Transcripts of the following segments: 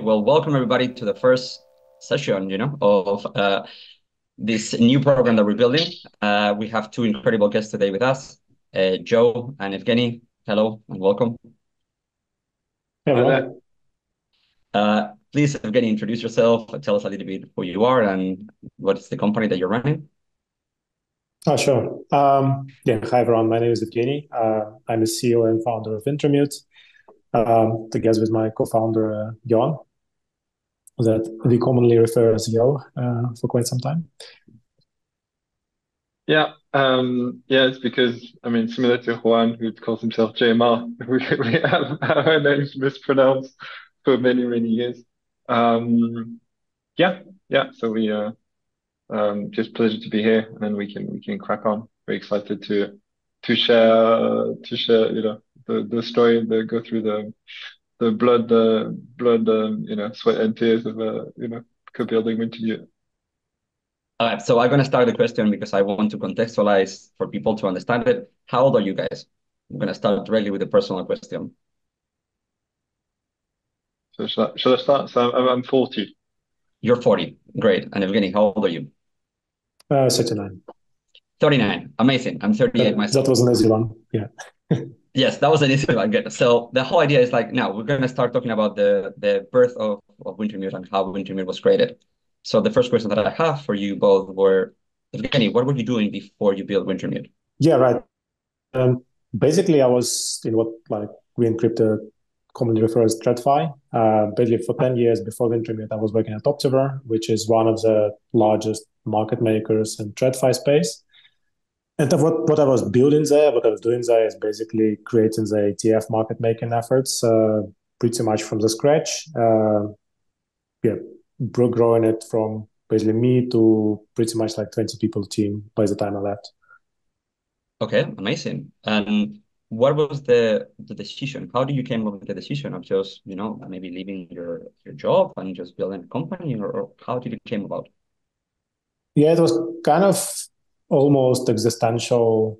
Well, welcome everybody to the first session, you know, of uh, this new program that we're building. Uh, we have two incredible guests today with us, uh, Joe and Evgeny. Hello and welcome. Hello. Uh, please, Evgeny, introduce yourself. Tell us a little bit who you are and what is the company that you're running. Oh, sure. Um, yeah, hi everyone. My name is Evgeny. Uh, I'm the CEO and founder of Wintermute um, together with my co-founder uh, Yoann, that we commonly refer as Yo uh, for quite some time. Yeah, um, yeah, it's because I mean, similar to Juan, who calls himself JMR, we, we have our names mispronounced for many many years. Um, yeah, yeah. So we uh, um, just pleasure to be here, and we can we can crack on. Very excited to to share to share you know the the story, the go through the the blood, the blood, um, you know, sweat and tears of uh, you know, co-building Wintermute. All right, so I'm gonna start the question because I want to contextualize for people to understand it. How old are you guys? I'm gonna start directly with a personal question. So should I, should I start? So I'm, I'm 40. You're 40. Great. And Evgeny, how old are you? Uh, 39. 39. Amazing. I'm 38 myself. That was an easy one. Yeah. Yes, that was an easy one. Good. So the whole idea is like now we're going to start talking about the the birth of, of Wintermute and how Wintermute was created. So the first question that I have for you both were, Evgeny, what were you doing before you built Wintermute? Yeah, right. Um, basically, I was in what like in crypto commonly refer as TradFi. Uh, basically, for 10 years before Wintermute, I was working at Optiver, which is one of the largest market makers in TradFi space. And what, what I was building there, what I was doing there is basically creating the ETF market making efforts uh, pretty much from the scratch. Uh, yeah, growing it from basically me to pretty much like 20 people team by the time I left. Okay, amazing. And what was the the decision? How did you came up with the decision of just, you know, maybe leaving your your job and just building a company or, or how did it came about? Yeah, it was kind of almost existential,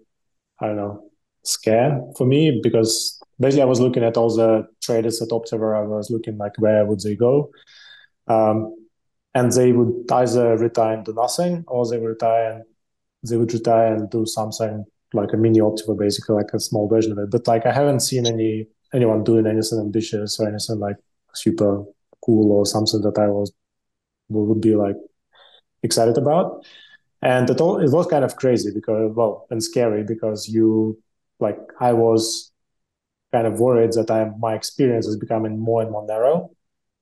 I don't know, scare for me because basically I was looking at all the traders at Optiver. I was looking like where would they go, um, and they would either retire and do nothing, or they would retire and they would retire and do something like a mini Optiver, basically like a small version of it. But like I haven't seen any anyone doing anything ambitious or anything like super cool or something that I was would be like excited about and it all it was kind of crazy because well and scary because you like I was kind of worried that I my experience is becoming more and more narrow.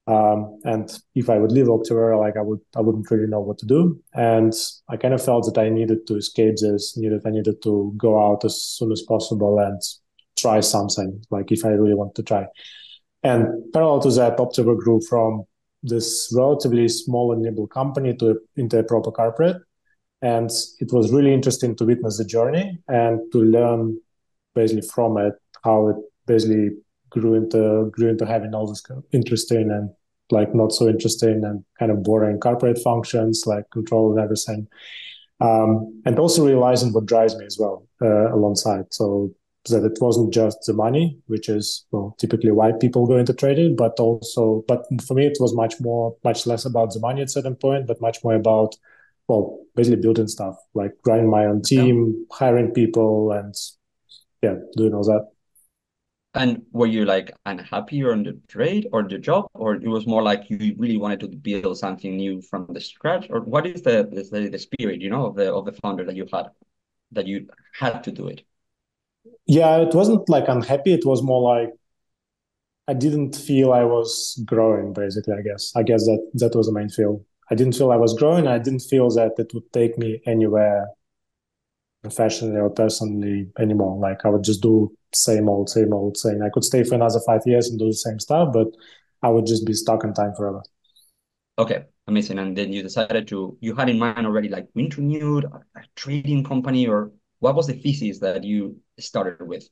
Um, and if I would leave Optiver, like I would, I wouldn't really know what to do. And I kind of felt that I needed to escape this, needed, I needed to go out as soon as possible and try something, like if I really want to try. And parallel to that, Optiver grew from this relatively small and nimble company to into a proper corporate and it was really interesting to witness the journey and to learn basically from it how it basically grew into grew into having all this interesting and like not so interesting and kind of boring corporate functions like control and everything. Um, and also realizing what drives me as well uh, alongside. So that it wasn't just the money which is well typically why people go into trading but also but for me it was much more much less about the money at certain point but much more about well, basically building stuff, like running my own team, yeah. hiring people, and yeah, doing all that. And were you like unhappy on the trade or the job, or it was more like you really wanted to build something new from the scratch, or what is the the, the spirit, you know, of the of the founder that you had, that you had to do it? Yeah, it wasn't like unhappy. It was more like I didn't feel I was growing. Basically, I guess I guess that that was the main feel. I didn't feel I was growing. I didn't feel that it would take me anywhere professionally or personally anymore. Like I would just do same old, same old thing. I could stay for another five years and do the same stuff, but I would just be stuck in time forever. Okay, amazing. And then you decided to you had in mind already like Wintermute, a trading company, or what was the thesis that you started with?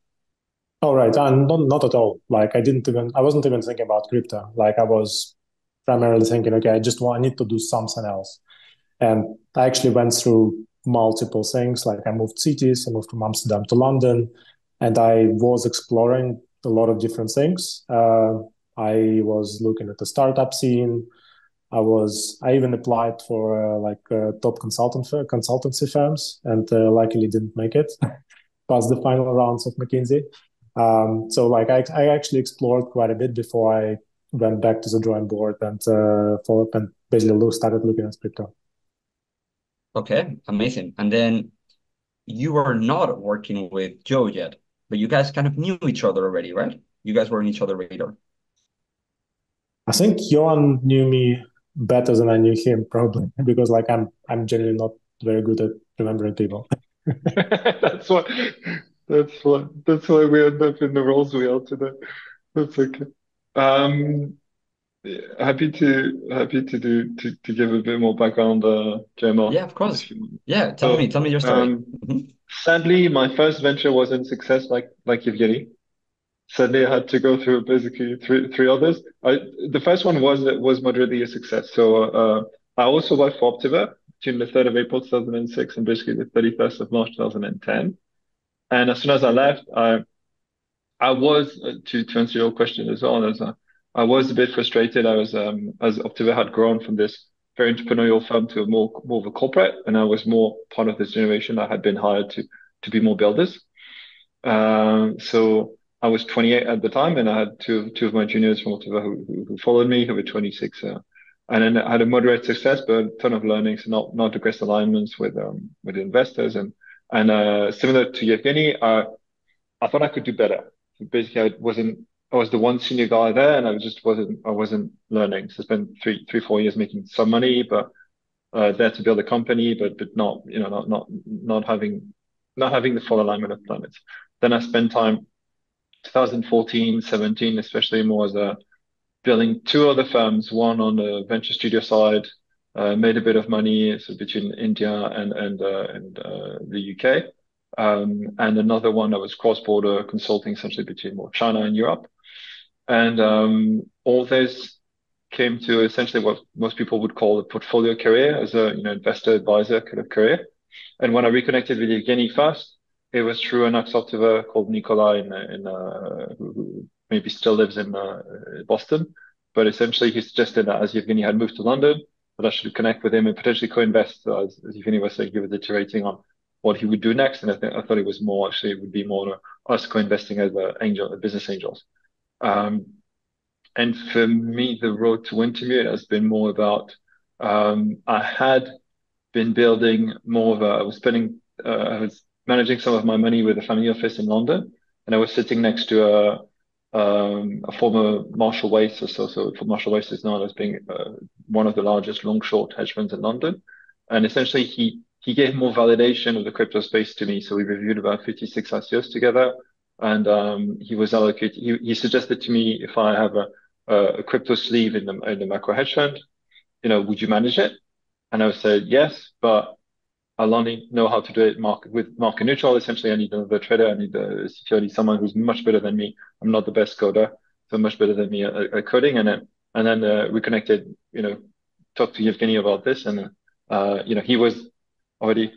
Oh right, and not, not at all. Like I didn't even I wasn't even thinking about crypto. Like I was primarily thinking, okay, I just want, I need to do something else. And I actually went through multiple things. Like I moved cities, I moved from Amsterdam to London, and I was exploring a lot of different things. Uh, I was looking at the startup scene. I was I even applied for uh, like uh, top consultant consultancy firms and uh, luckily didn't make it past the final rounds of McKinsey. Um, so like I, I actually explored quite a bit before I went back to the drawing board and uh, followed and basically started looking at crypto. Okay, amazing. And then you were not working with Joe yet, but you guys kind of knew each other already, right? You guys were in each other radar. I think Yoann knew me better than I knew him, probably because like I'm I'm generally not very good at remembering people. that's what that's why that's why we end up in the roles we are today. That's okay. Um, happy to happy to do to, to give a bit more background, uh, JMR. Yeah, of course. Yeah, tell so, me, tell me your story. Um, mm-hmm. Sadly, my first venture wasn't success like like Evgeny. Sadly, I had to go through basically three three others. I, the first one was was moderately a success. So uh, I also worked for Optiver between the 3rd of April 2006 and basically the 31st of March 2010. And as soon as I left, I I was uh, to to answer your question as well. As a, I was a bit frustrated. I was um, as Optiver had grown from this very entrepreneurial firm to a more more of a corporate, and I was more part of this generation that had been hired to to be more builders. Um, so I was 28 at the time, and I had two two of my juniors from Optiver who, who, followed me, who were 26. Uh, and then I had a moderate success, but a ton of learnings, not not aggressive alignments with um, with investors, and and uh, similar to Evgeny, I I thought I could do better. Basically, I wasn't I was the one senior guy there, and I just wasn't I wasn't learning. So I spent three three four years making some money, but uh, there to build a company, but but not you know not not not having not having the full alignment of planets. Then I spent time 2014, 17, especially more as a building two other firms, one on the venture studio side, uh, made a bit of money so between India and and uh, and uh, the UK, um, and another one that was cross-border consulting, essentially between more China and Europe, and um, all this came to essentially what most people would call a portfolio career as a you know investor advisor kind of career. And when I reconnected with Evgeny first, it was through an ex-Optiver called Nikolai in, in uh, who, who maybe still lives in uh, Boston. But essentially, he suggested that as Evgeny had moved to London, that I should connect with him and potentially co-invest. As, as Evgeny was saying, he was iterating on what he would do next. And I think I thought it was more actually it would be more us co-investing as a angel, business angels. Um, and for me, the road to Wintermute has been more about um, I had been building more of a, I was spending, uh, I was managing some of my money with a family office in London, and I was sitting next to a um, a former Marshall Wace, so, so Marshall Wace is known as being uh, one of the largest long short hedge funds in London. And essentially, he he gave more validation of the crypto space to me. So we reviewed about 56 ICOs together, and um, he was allocated. He, he suggested to me if I have a, a crypto sleeve in the in the macro hedge fund, you know, would you manage it? And I said yes, but I'll only know how to do it market with market neutral. Essentially, I need another trader. I need a security, someone who's much better than me. I'm not the best coder, so much better than me at, at coding. And then and then uh, we connected. You know, talked to Evgeny about this, and uh, you know, he was already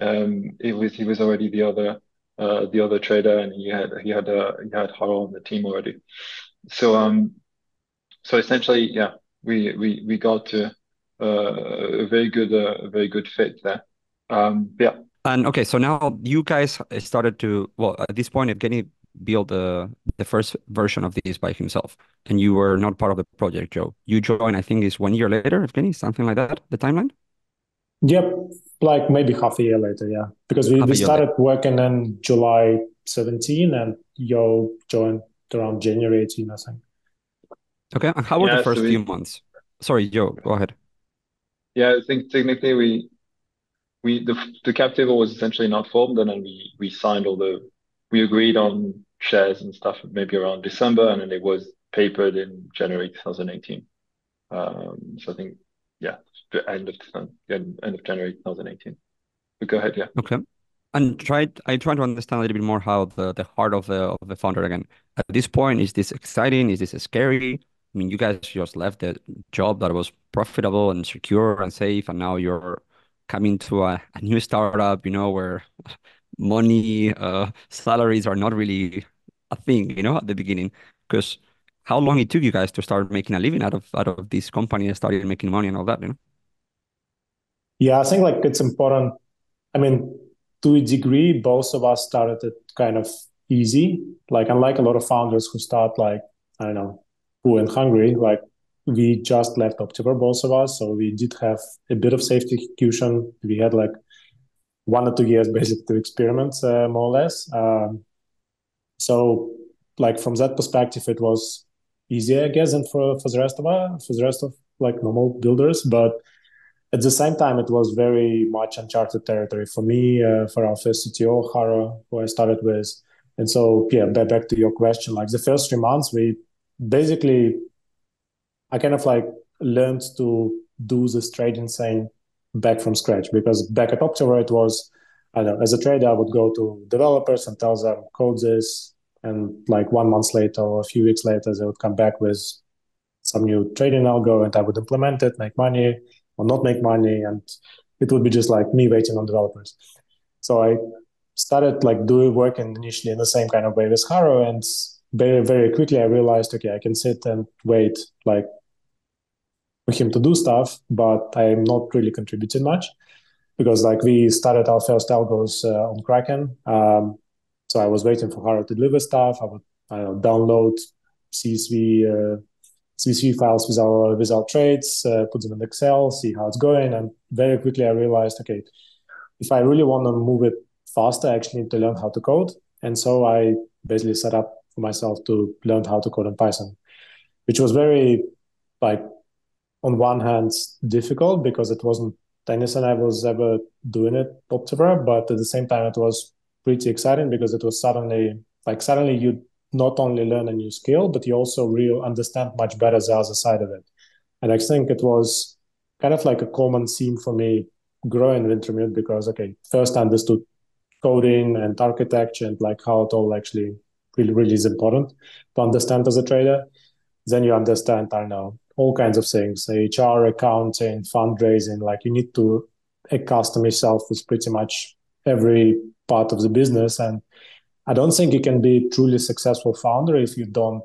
um, it was he was already the other uh, the other trader, and he had he had uh, he had Haro on the team already. So um, so essentially, yeah, we we we got to uh, a very good uh, a very good fit there. Um, yeah. And okay, so now you guys started to well at this point Evgeny built the the first version of this by himself, and you were not part of the project, Joe. You joined, I think, is one year later, Evgeny, something like that. The timeline. Yep, like maybe half a year later, yeah, because we, we started later. working in July 17, and Yo joined around January 18, I think. Okay, and how were yeah, the first so we, few months? Sorry, Yo, go ahead. Yeah, I think technically we we the the cap table was essentially not formed, and then we we signed all the we agreed on shares and stuff maybe around December, and then it was papered in January 2018. Um, so I think yeah, the end of end of January 2018. But go ahead, yeah. Okay. And tried I tried to understand a little bit more how the the heart of the of the founder again. At this point, is this exciting? Is this scary? I mean, you guys just left the job that was profitable and secure and safe, and now you're coming to a, a new startup, you know, where money, uh, salaries are not really a thing, you know, at the beginning. Because how long it took you guys to start making a living out of out of this company and started making money and all that, you know? Yeah, I think like it's important. I mean, to a degree, both of us started it kind of easy. Like unlike a lot of founders who start like, I don't know, poor and hungry, like we just left Optiver, both of us. So we did have a bit of safety execution. We had like one or two years basically to experiment uh, more or less. Um, so like from that perspective, it was easier, I guess, than for, for the rest of us, for the rest of like normal builders. But at the same time, it was very much uncharted territory for me, uh, for our first CTO, Haro, who I started with. And so, yeah, back to your question, like the first three months, we basically, I kind of like learned to do this trading thing back from scratch because back at Optiver, it was, I don't know, as a trader, I would go to developers and tell them, code this. And like one month later or a few weeks later, they would come back with some new trading algo and I would implement it, make money or not make money. And it would be just like me waiting on developers. So I started like doing working initially in the same kind of way with Haro. And very, very quickly I realized, okay, I can sit and wait like for him to do stuff, but I'm not really contributing much because like we started our first algos uh, on Kraken. Um, so I was waiting for Haro to deliver stuff. I would I download CSV uh, CSV files with our with our trades, uh, put them in Excel, see how it's going, and very quickly I realized, okay, if I really want to move it faster, I actually need to learn how to code. And so I basically set up for myself to learn how to code in Python, which was very like on one hand difficult because it wasn't anything I was ever doing it Optiver, but at the same time it was pretty exciting because it was suddenly like suddenly you not only learn a new skill, but you also real understand much better the other side of it. And I think it was kind of like a common theme for me growing Wintermute because okay, first I understood coding and architecture and like how it all actually really, really is important to understand as a trader. Then you understand, I know, all kinds of things, HR, accounting, fundraising, like you need to accustom yourself with pretty much every part of the business. And I don't think you can be truly successful founder if you don't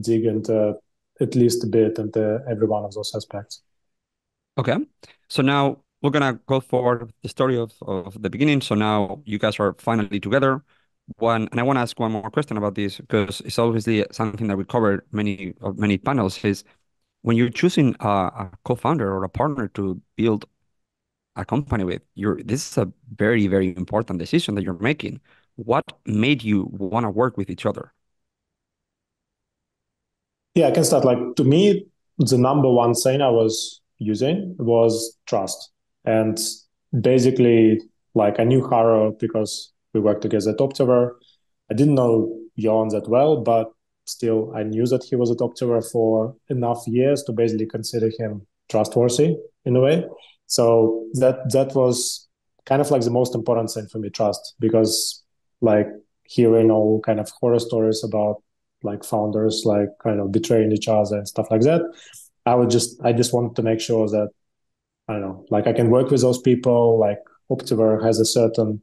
dig into uh, at least a bit into uh, every one of those aspects. Okay. So now we're gonna go forward the story of, of the beginning. So now you guys are finally together. One and I want to ask one more question about this because it's obviously something that we covered many of many panels is when you're choosing a, a co-founder or a partner to build a company with, you're this is a very, very important decision that you're making. What made you want to work with each other? Yeah, I can start. Like to me, the number one thing I was using was trust. And basically, like I knew Haro because we worked together at Optiver. I didn't know Jon that well, but still I knew that he was at Optiver for enough years to basically consider him trustworthy in a way. So that that was kind of like the most important thing for me, trust, because like hearing all kind of horror stories about like founders like kind of betraying each other and stuff like that. I would just I just wanted to make sure that I don't know, like I can work with those people. Like Optiver has a certain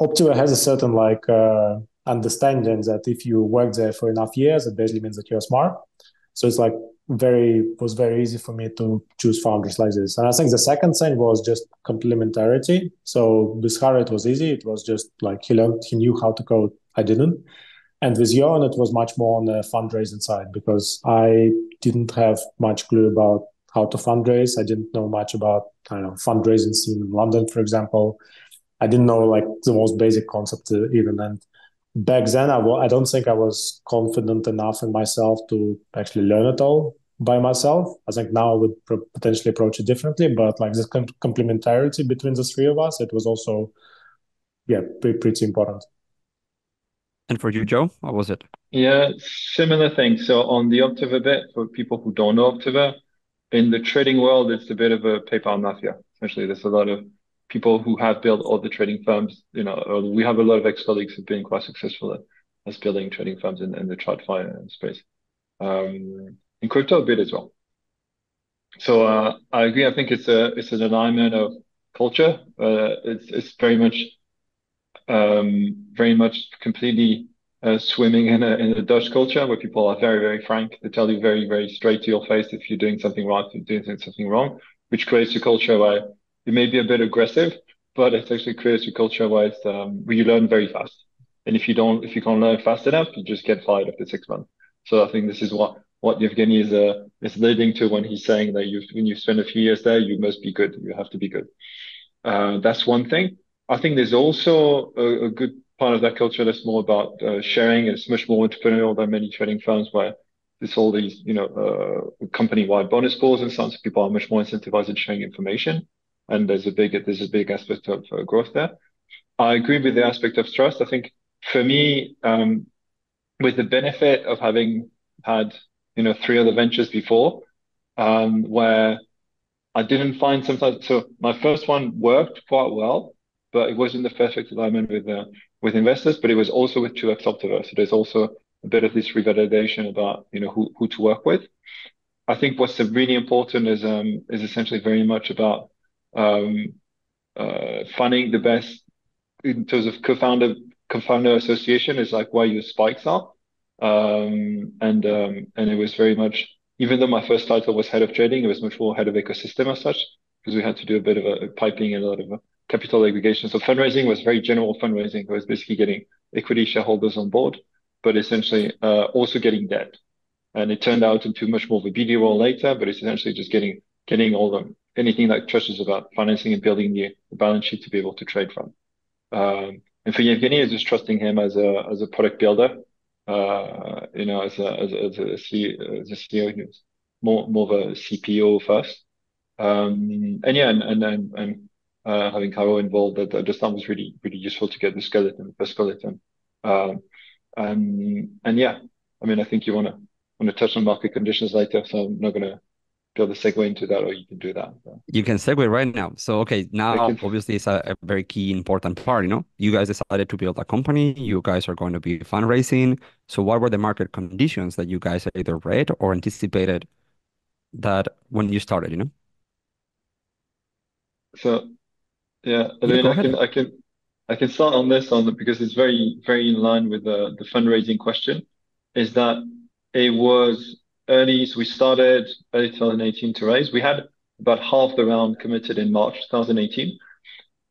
Optiver has a certain like uh, understanding that if you work there for enough years, it basically means that you're smart. So it's like very was very easy for me to choose founders like this. And I think the second thing was just complementarity. So with Haro it was easy. It was just like he learned, he knew how to code. I didn't. And with Jon, it was much more on the fundraising side because I didn't have much clue about how to fundraise. I didn't know much about don't know fundraising scene in London, for example. I didn't know like the most basic concept even. And back then I w- I don't think I was confident enough in myself to actually learn it all by myself. I think now I would pro- potentially approach it differently, but like this com- complementarity between the three of us, it was also, yeah, pretty, pretty important. And for you, Joe, what was it? Yeah, similar thing. So on the Optiver bit, for people who don't know Optiver, in the trading world, it's a bit of a PayPal mafia. Essentially, there's a lot of people who have built all the trading firms. You know, we have a lot of ex-colleagues who've been quite successful at, as building trading firms in, in the TradFi space. Um, in crypto a bit as well. So uh, I agree. I think it's a it's an alignment of culture. Uh, it's it's very much um, very much completely uh, swimming in a in a Dutch culture where people are very very frank. They tell you very very straight to your face if you're doing something right, if you're doing something wrong, which creates a culture where you may be a bit aggressive, but it actually creates a culture it's um, where you learn very fast. And if you don't, if you can't learn fast enough, you just get fired after six months. So I think this is what what Evgeny is uh, is leading to when he's saying that you when you spend a few years there, you must be good. You have to be good. Uh, that's one thing. I think there's also a, a, good part of that culture that's more about uh, sharing. It's much more entrepreneurial than many trading firms where there's all these, you know, uh, company-wide bonus pools and so on. So people are much more incentivized in sharing information, and there's a big there's a big aspect of uh, growth there. I agree with the aspect of trust. I think for me, um, with the benefit of having had you know three other ventures before, um, where I didn't find sometimes. So my first one worked quite well, but it wasn't the perfect alignment with uh, with investors. But it was also with 2x Optiver. So there's also a bit of this revalidation about you know who who to work with. I think what's really important is um is essentially very much about um uh finding the best in terms of co-founder co-founder association is like where your spikes are. Um, and um, and it was very much even though my first title was head of trading, it was much more head of ecosystem as such because we had to do a bit of a, a piping and a lot of a capital aggregation. So fundraising was very general fundraising. It was basically getting equity shareholders on board, but essentially uh, also getting debt. And it turned out into much more of a BD role later, but it's essentially just getting getting all the anything that touches about financing and building the, the balance sheet to be able to trade from. Um, and for Evgeny, it's just trusting him as a as a product builder. Uh, you know, as a as a, as as a CEO, more more of a CPO first. Um, and yeah, and and and, and uh, having Haro involved, that I just thought was really really useful to get the skeleton, the skeleton. Um, and and yeah, I mean, I think you want to want to touch on market conditions later, so I'm not gonna build a segue into that, or you can do that. You can segue right now. So, okay, now obviously it's a, a, very key important part. You know, you guys decided to build a company. You guys are going to be fundraising. So, what were the market conditions that you guys either read or anticipated that when you started? You know. So, yeah, I mean, I can, I can, I can start on this on the, because it's very, very in line with the the fundraising question. Is that it was early, so we started early 2018 to raise. We had about half the round committed in March 2018,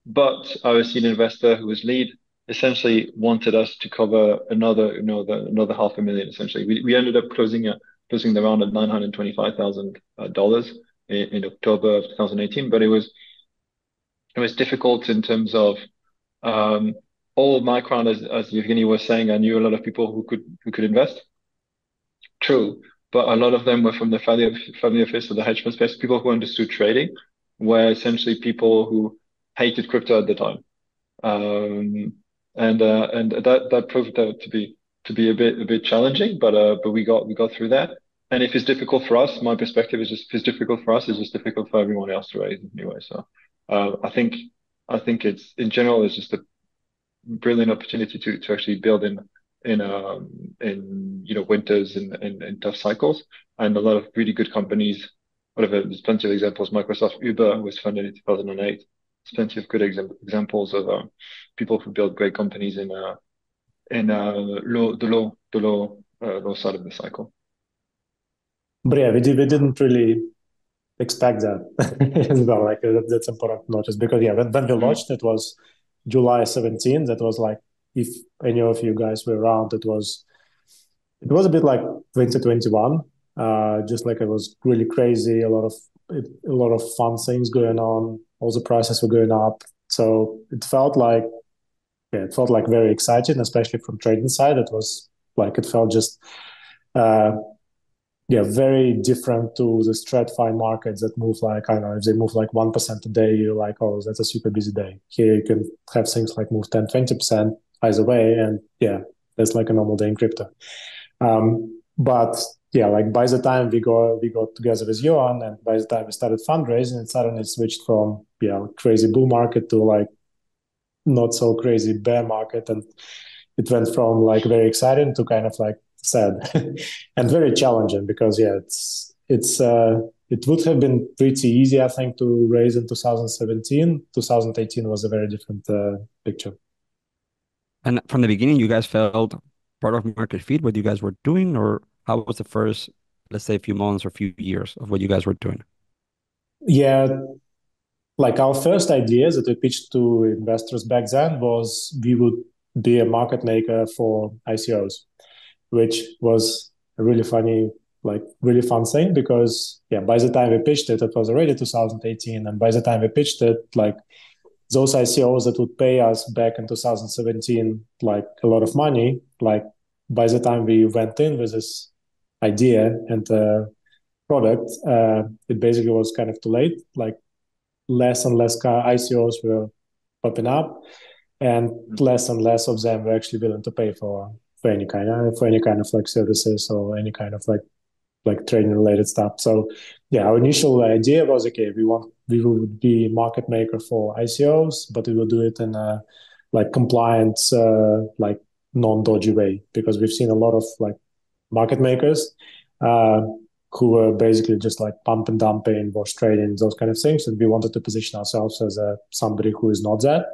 but our seed investor, who was lead, essentially wanted us to cover another, you know, another half a million. Essentially, we we ended up closing a closing the round at nine hundred twenty five thousand uh, dollars in, October of 2018, but it was it was difficult in terms of um, all Micron, as as Evgeny was saying, I knew a lot of people who could who could invest. True, but a lot of them were from the family, of family office or the hedge fund space, people who understood trading were essentially people who hated crypto at the time. Um, and uh, and that that proved to be to be a bit a bit challenging, but uh, but we got we got through that. And if it's difficult for us, my perspective is just if it's difficult for us, it's just difficult for everyone else to raise anyway. So uh, I think I think it's in general it's just a brilliant opportunity to to actually build in in um, in you know winters and in, in, tough cycles, and a lot of really good companies. Whatever, there's plenty of examples. Microsoft Uber was founded in 2008. There's plenty of good ex- examples of uh, people who build great companies in uh, in uh, low the low the low uh, low side of the cycle. But yeah, we did we didn't really expect that as well. Like that's important to notice because yeah, when, when we mm-hmm. launched, it was July 17. That was like if any of you guys were around, it was it was a bit like 2021. Uh, just like it was really crazy, a lot of a lot of fun things going on. All the prices were going up, so it felt like yeah, it felt like very exciting, especially from trading side. It was like it felt just uh, yeah, very different to the TradFi markets that move like I don't know if they move like one percent a day, you're like oh that's a super busy day. Here you can have things like move 10, 20 percent either way. And yeah, that's like a normal day in crypto. Um, but yeah, like by the time we go we got together with Yoann and by the time we started fundraising, it suddenly switched from yeah crazy bull market to like not so crazy bear market, and it went from like very exciting to kind of like sad and very challenging because yeah, it's it's uh, it would have been pretty easy I think to raise in 2017. 2018 was a very different uh, picture. And from the beginning, you guys felt part of market fit what you guys were doing, or how was the first, let's say, a few months or few years of what you guys were doing? Yeah, like our first ideas that we pitched to investors back then was we would be a market maker for ICOs, which was a really funny, like really fun thing because yeah, by the time we pitched it, it was already 2018, and by the time we pitched it, like those ICOs that would pay us back in 2017 like a lot of money, like by the time we went in with this idea and uh, product, uh, it basically was kind of too late. Like less and less ICOs were popping up, and less and less of them were actually willing to pay for for any kind of for any kind of like services or any kind of like like trading related stuff. So yeah, our initial idea was okay, we want we will be market maker for ICOs, but we will do it in a like compliant, uh, like non-dodgy way because we've seen a lot of like market makers uh, who were basically just like pump and dumping, wash trading, those kind of things, and we wanted to position ourselves as a somebody who is not that.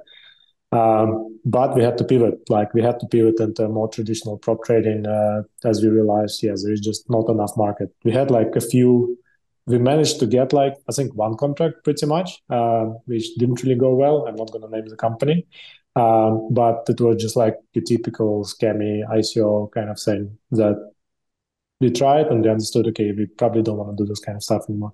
Um, but we had to pivot, like we had to pivot into more traditional prop trading uh, as we realized, yes, there is just not enough market. We had like a few, we managed to get like, I think one contract pretty much, uh, which didn't really go well. I'm not going to name the company. Um, but it was just like the typical scammy ICO kind of thing that we tried and we understood, okay, we probably don't want to do this kind of stuff anymore.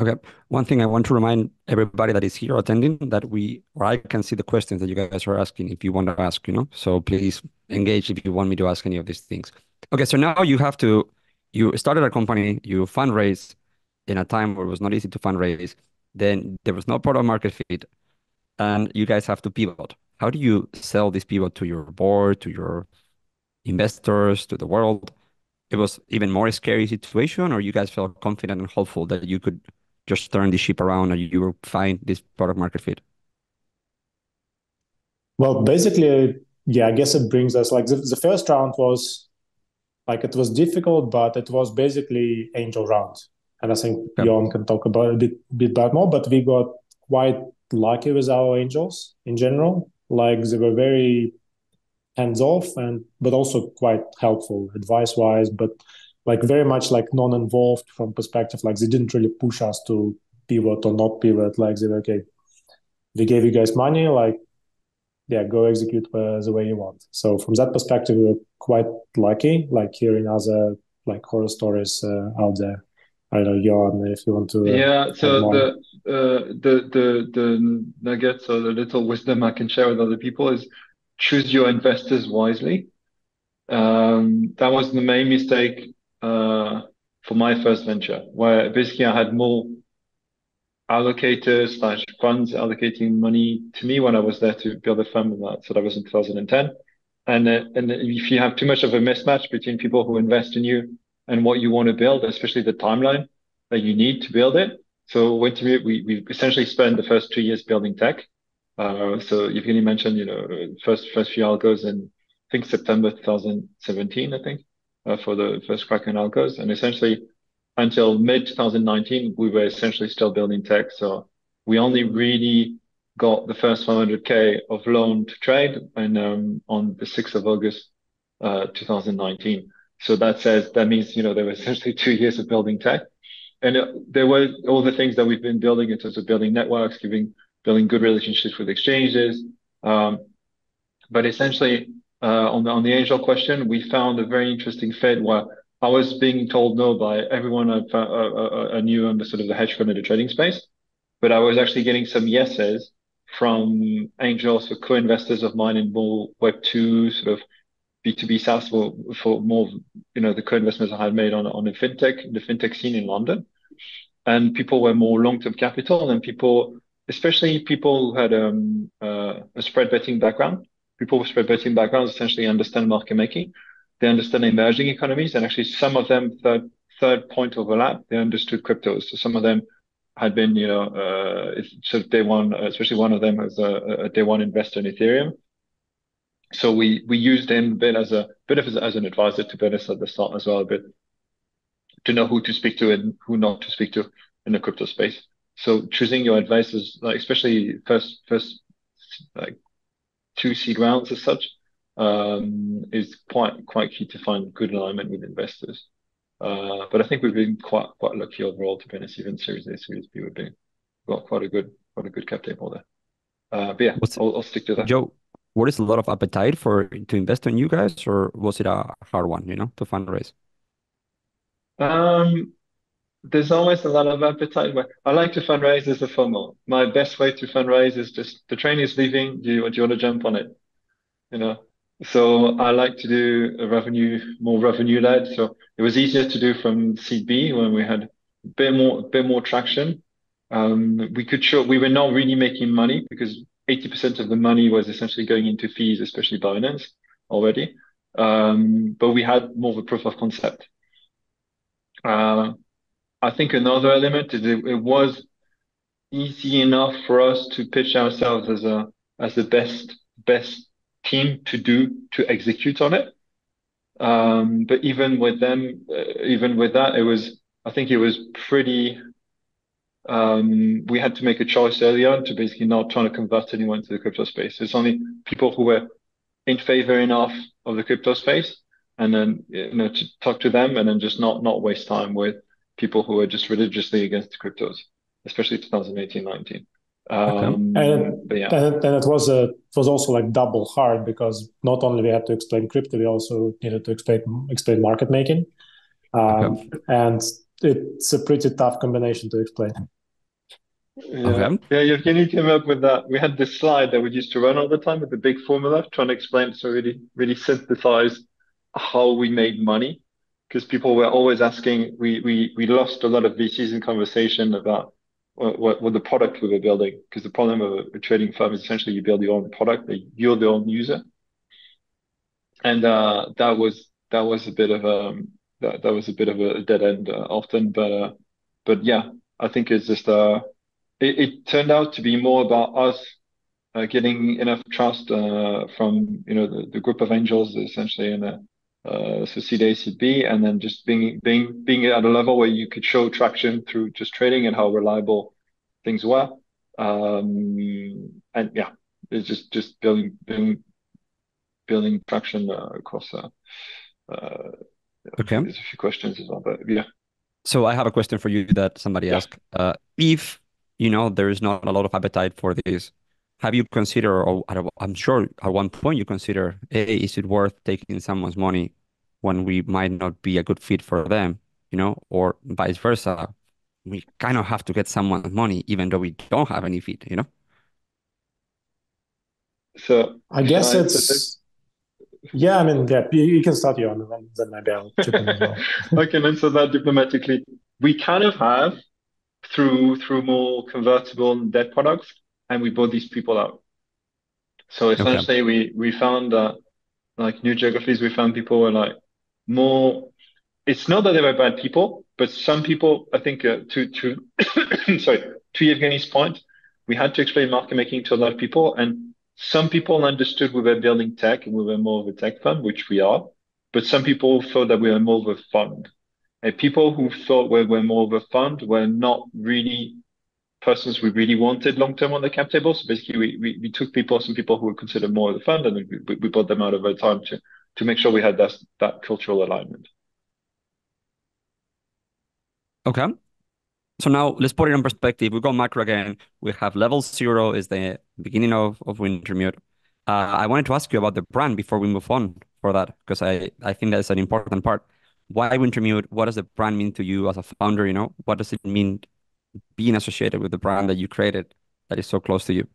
Okay. One thing I want to remind everybody that is here attending that we or I can see the questions that you guys are asking if you want to ask, you know. So please engage if you want me to ask any of these things. Okay, so now you have to you started a company, you fundraise in a time where it was not easy to fundraise, then there was no product market fit, and you guys have to pivot. How do you sell this pivot to your board, to your investors, to the world? It was even more scary situation, or you guys felt confident and hopeful that you could just turn the ship around and you will find this product market fit? Well, basically, yeah, I guess it brings us like the, the first round was like it was difficult, but it was basically angel round. And I think yeah. Jon can talk about a bit, bit about more, but we got quite lucky with our angels in general. Like they were very hands off and but also quite helpful advice wise, but like very much like non-involved from perspective like they didn't really push us to pivot or not pivot like they were okay we gave you guys money like yeah go execute the way you want so from that perspective we were quite lucky like hearing other like horror stories uh, out there I don't know, Jon, if you want to. Uh, yeah, so the, uh, the the the nuggets or the little wisdom I can share with other people is choose your investors wisely. Um, that was the main mistake uh, for my first venture, where basically I had more allocators slash funds allocating money to me when I was there to build a firm. That, so that was in 2010. And uh, and if you have too much of a mismatch between people who invest in you and what you want to build, especially the timeline that you need to build it. So me, we we essentially spent the first two years building tech. Uh, so Evgeny mentioned, you know, first first few algos in I think September 2017, I think for the first Kraken algos. And essentially, until mid 2019, we were essentially still building tech. So we only really got the first 100k of loan to trade and um, on the 6th of August uh, 2019. So that says that means you know there were essentially two years of building tech, and it, there were all the things that we've been building in terms of building networks, giving building good relationships with exchanges. Um, but essentially, uh, on the on the angel question, we found a very interesting fit where I was being told no by everyone I, uh, uh, I knew in the sort of the hedge fund and the trading space, but I was actually getting some yeses from angels or co-investors of mine in more Web two sort of B2B SaaS for, for more, you know, the co-investments I had made on, on the fintech, the fintech scene in London. And people were more long-term capital and people, especially people who had um, uh, a spread betting background, people with betting backgrounds essentially understand market making. They understand emerging economies, and actually some of them third third point overlap. They understood cryptos. So some of them had been, you know, uh, sort of day one, especially one of them was a, a day one investor in Ethereum. So we we used him a bit as a bit of as, as an advisor to us at the start as well, a bit to know who to speak to and who not to speak to in the crypto space. So choosing your advisors, like especially first first like two seed rounds as such, um, is quite quite key to find good alignment with investors. Uh, but I think we've been quite quite lucky overall to be honest. Even Series A, Series B, we've been got quite a good quite a good cap table there. Uh, but yeah, I'll, I'll stick to that. Joe, what is a lot of appetite for to invest in you guys, or was it a hard one, you know, to fundraise? Um, there's always a lot of appetite. I like to fundraise as a FOMO. My best way to fundraise is just the train is leaving. Do you, do you want to jump on it? You know, so I like to do a revenue, more revenue led. So it was easier to do from CB when we had a bit more, a bit more traction. Um, we could show we were not really making money because 80% of the money was essentially going into fees, especially Binance already. Um, but we had more of a proof of concept. Uh, I think another element is it, it was easy enough for us to pitch ourselves as a as the best best team to do to execute on it. Um, but even with them, uh, even with that, it was I think it was pretty. Um, we had to make a choice early on to basically not trying to convert anyone to the crypto space. It's only people who were in favor enough of the crypto space, and then you know to talk to them, and then just not not waste time with people who are just religiously against cryptos, especially 2018, 19. Um, and, yeah. and, and, it was a it was also like double hard because not only we had to explain crypto, we also needed to explain explain market making, um, okay. and it's a pretty tough combination to explain. Yeah, okay. yeah, Evgeny came up with that. We had this slide that we used to run all the time with the big formula, trying to explain so really really synthesize how we made money because people were always asking. We we we lost a lot of VCs in conversation about what, what the product we were building. Because the problem of a, trading firm is essentially you build your own product, you're the own user, and uh, that was that was a bit of a um, that, that was a bit of a dead end uh, often. But uh, but yeah, I think it's just uh, it, it turned out to be more about us uh, getting enough trust uh, from you know the, the group of angels essentially and uh, uh, so seed A, seed B, and then just being being being at a level where you could show traction through just trading and how reliable things were. Um, and yeah, it's just just building building building traction uh, across. Uh, uh, okay, there's a few questions as well, but yeah. So I have a question for you that somebody yeah. asked. Uh, if you know there is not a lot of appetite for this have you considered, or I'm sure at one point you consider, hey, is it worth taking someone's money when we might not be a good fit for them, you know, or vice versa? We kind of have to get someone's money even though we don't have any fit, you know? So I guess it's yeah. I mean, yeah. You, you can start your own, and then maybe I'll chip in as well. okay, answer that diplomatically. We kind of have through through more convertible debt products and we bought these people out. So essentially, okay. we we found that like new geographies, we found people were like more. It's not that they were bad people, but some people, I think, uh, to to sorry to Evgeny's point, we had to explain market making to a lot of people, and some people understood we were building tech and we were more of a tech fund, which we are. But some people thought that we were more of a fund. And people who thought we were more of a fund were not really persons we really wanted long term on the cap table. So basically, we, we, we took people, some people who were considered more of the fund, and we, we brought them out over time to to make sure we had that that cultural alignment. Okay. So now let's put it in perspective. We go macro again. We have level zero is the beginning of, of Wintermute. Uh, I wanted to ask you about the brand before we move on for that, because I, I think that's an important part. Why Wintermute? What does the brand mean to you as a founder? You know, what does it mean being associated with the brand that you created that is so close to you?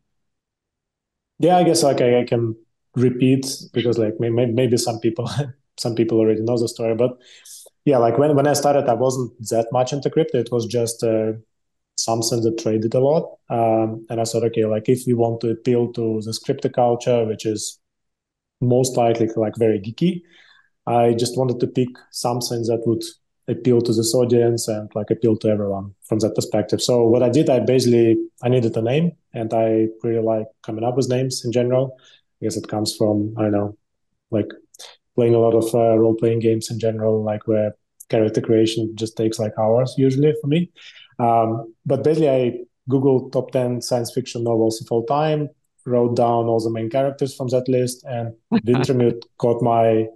Yeah, I guess like I, I can repeat because like maybe, maybe some people some people already know the story, but yeah, like when when I started, I wasn't that much into crypto. It was just uh, something that traded a lot, um, and I thought, okay, like if we want to appeal to this crypto culture, which is most likely like very geeky, I just wanted to pick something that would appeal to this audience and like appeal to everyone from that perspective. So what I did, I basically I needed a name, and I really like coming up with names in general. I guess it comes from I don't know, like playing a lot of uh, role playing games in general, like where character creation just takes like hours usually for me. Um, but basically, I googled top ten science fiction novels of all time, wrote down all the main characters from that list, and Wintermute caught my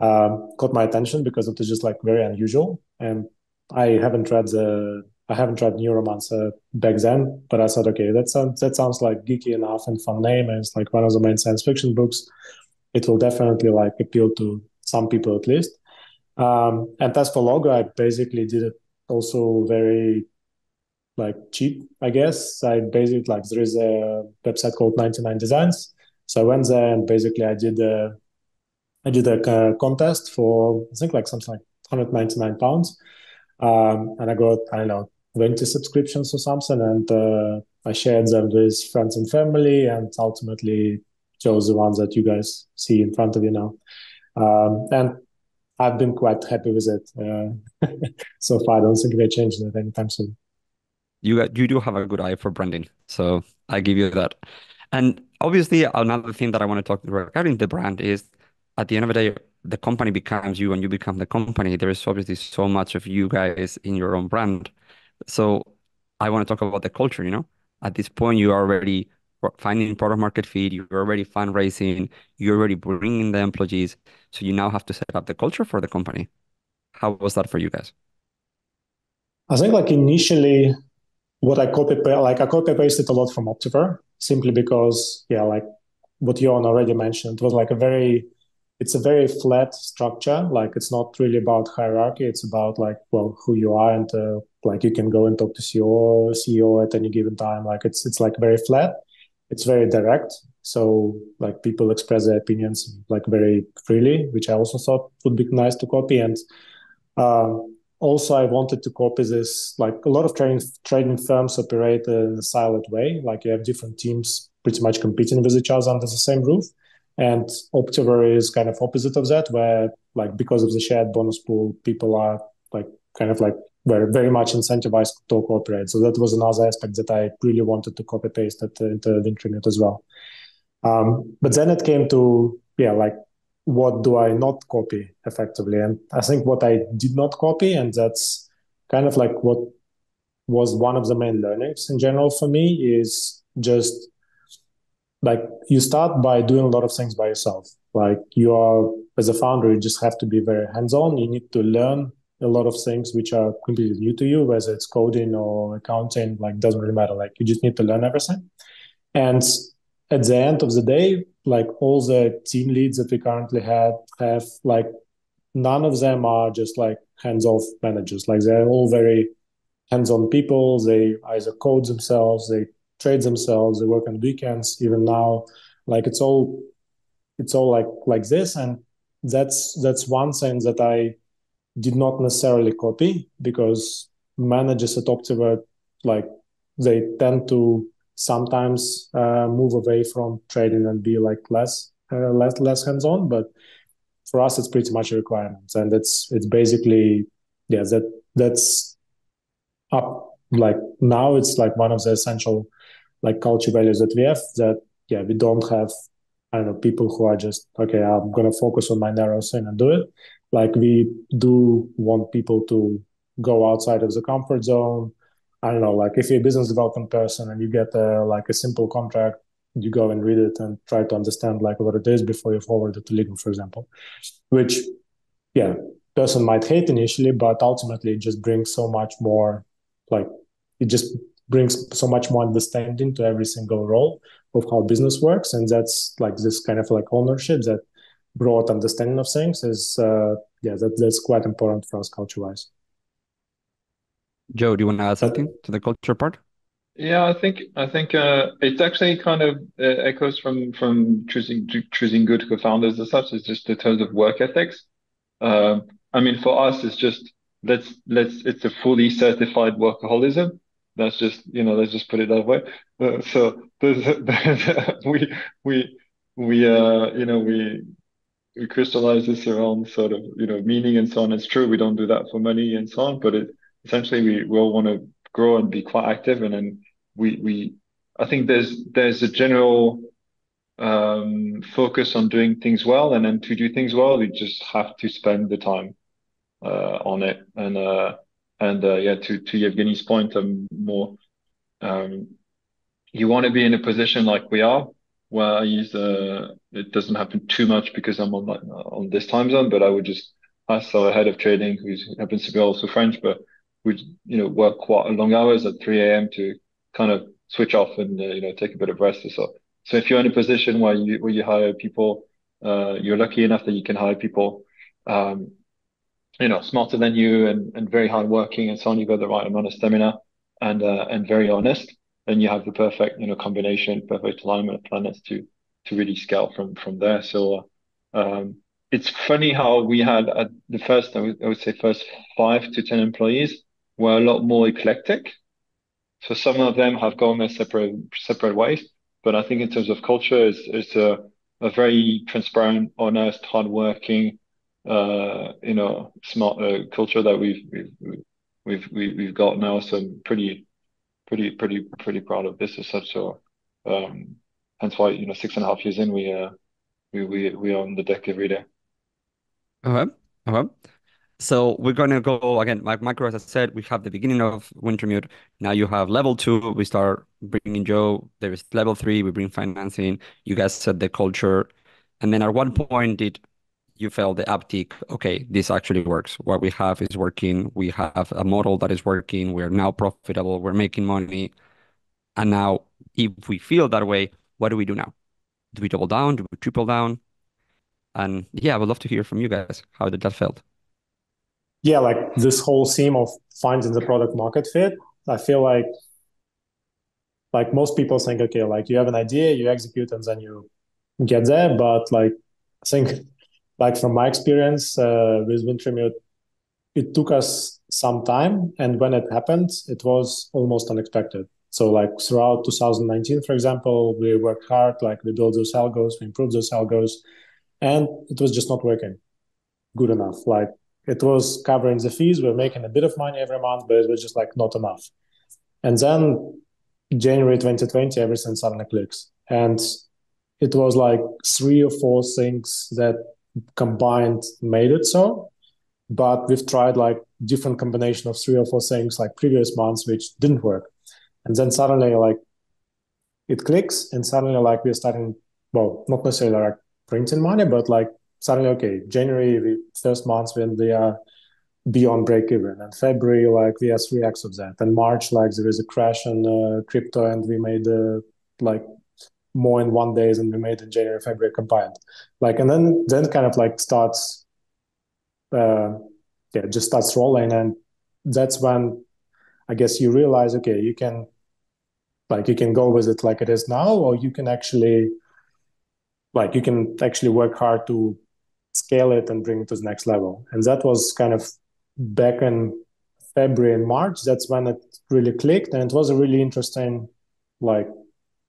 um, caught my attention because it was just like very unusual. And I haven't read the I haven't read Neuromancer back then, but I thought, okay, that sounds that sounds like geeky enough and fun name, and it's like one of the main science fiction books. It will definitely like appeal to some people at least. Um, and as for logo, I basically did it also very like cheap, I guess. I basically like there is a website called 99 Designs. So I went there and basically I did a I did a contest for I think like something like 199 pounds, um, and I got I don't know 20 subscriptions or something, and uh, I shared them with friends and family, and ultimately chose the ones that you guys see in front of you now. Um, and I've been quite happy with it uh, so far. I don't think we're changing it anytime soon. You you do have a good eye for branding, so I give you that. And obviously, another thing that I want to talk regarding the brand is, at the end of the day, the company becomes you, and you become the company. There is obviously so much of you guys in your own brand. So I want to talk about the culture. You know, at this point, you are already finding product market fit. You're already fundraising. You're already bringing the employees. So you now have to set up the culture for the company. How was that for you guys? I think like initially, what I copy like I copy pasted a lot from Optiver simply because yeah, like what Yoann already mentioned was like a very it's a very flat structure. Like it's not really about hierarchy. It's about like well who you are and uh, like you can go and talk to CEO CEO at any given time. Like it's it's like very flat. It's very direct. So like people express their opinions like very freely, which I also thought would be nice to copy. And um, also I wanted to copy this. Like a lot of trading trading firms operate in a siloed way. Like you have different teams pretty much competing with each other under the same roof. And Optiver is kind of opposite of that, where like because of the shared bonus pool, people are like kind of like very very much incentivized to cooperate. So that was another aspect that I really wanted to copy paste it into the Wintermute as well. Um, but then it came to yeah, like what do I not copy effectively? And I think what I did not copy, and that's kind of like what was one of the main learnings in general for me, is just like you start by doing a lot of things by yourself. Like you are as a founder, you just have to be very hands-on. You need to learn a lot of things which are completely new to you, whether it's coding or accounting, like doesn't really matter. Like you just need to learn everything. And at the end of the day, like all the team leads that we currently have have like none of them are just like hands-off managers. Like they're all very hands-on people. They either code themselves, they trade themselves, they work on weekends. Even now, like it's all it's all like like this, and that's that's one thing that I did not necessarily copy because managers at Optiver like they tend to sometimes uh, move away from trading and be like less uh, less less hands on. But for us, it's pretty much a requirement, and it's it's basically yeah that that's up like now it's like one of the essential like culture values that we have that yeah we don't have I don't know people who are just okay I'm gonna focus on my narrow thing and do it. Like we do want people to go outside of the comfort zone. I don't know, like if you're a business development person and you get a, like a simple contract, you go and read it and try to understand like what it is before you forward it to legal, for example, which, yeah, person might hate initially, but ultimately it just brings so much more, like it just brings so much more understanding to every single role of how business works, and that's like this kind of like ownership that broad understanding of things is, uh, yeah, that that's quite important for us culture wise. Joe, do you want to add something to the culture part? Yeah, I think I think uh, it's actually kind of uh, echoes from from choosing choosing good co-founders as such. It's just in terms of work ethics. Uh, I mean, for us, it's just let's let's it's a fully certified workaholism. That's just you know let's just put it that way. Uh, so we we we uh you know we we crystallize this around sort of you know meaning and so on. It's true we don't do that for money and so on, but it essentially we will want to grow and be quite active and then we we I think there's there's a general um, focus on doing things well and then to do things well we just have to spend the time uh, on it and uh, and uh, yeah to to Evgeny's point I'm more um, you want to be in a position like we are where I use uh, it doesn't happen too much because I'm on on this time zone, but I would just ask our head of trading, who happens to be also French, but would you know work quite long hours at 3 a.m. to kind of switch off and uh, you know take a bit of rest or so. So if you're in a position where you where you hire people, uh, you're lucky enough that you can hire people, um, you know, smarter than you and and very hardworking and so on. You've got the right amount of stamina and uh, and very honest then you have the perfect you know combination, perfect alignment of planets to to really scale from from there. So um, it's funny how we had at the first I would, I would say first five to ten employees were a lot more eclectic. So some of them have gone their separate separate ways, but I think in terms of culture, it's it's a a very transparent, honest, hardworking, uh, you know, smart uh, culture that we've we've we've we've got now. So I'm pretty pretty pretty pretty proud of this as such. So um, hence why you know six and a half years in, we uh, we we we are on the deck every day. Okay. Okay. So we're gonna go again. Like Micro, as I said, we have the beginning of Wintermute. Now you have level two. We start bringing Joe. There is level three. We bring financing. You guys set the culture, and then at one point did you felt the uptick, okay, this actually works. What we have is working. We have a model that is working. We're now profitable. We're making money. And now, if we feel that way, what do we do now? Do we double down? Do we triple down? And yeah, I would love to hear from you guys. How did that felt? Yeah, like this whole theme of finding the product market fit. I feel like like most people think, okay, like you have an idea, you execute, and then you get there. But like I think like from my experience uh, with Wintermute, it took us some time, and when it happened, it was almost unexpected. So like throughout 2019, for example, we worked hard, like we built those algos, we improved those algos, and it was just not working good enough. Like it was covering the fees, we are making a bit of money every month, but it was just like not enough. And then January 2020, everything suddenly clicks. And it was like three or four things that combined made it so but we've tried like different combination of three or four things like previous months which didn't work. And then suddenly like it clicks and suddenly like we're starting well not necessarily like printing money but like suddenly okay january the first months when we are beyond break even and february like we are 3x of that and march like there is a crash in uh, crypto and we made uh, like more in one day than we made in January, February combined. Like, and then then kind of like starts, uh, yeah, just starts rolling, and that's when I guess you realize, okay, you can, like, you can go with it like it is now, or you can actually, like, you can actually work hard to scale it and bring it to the next level. And that was kind of back in February and March. That's when it really clicked, and it was a really interesting, like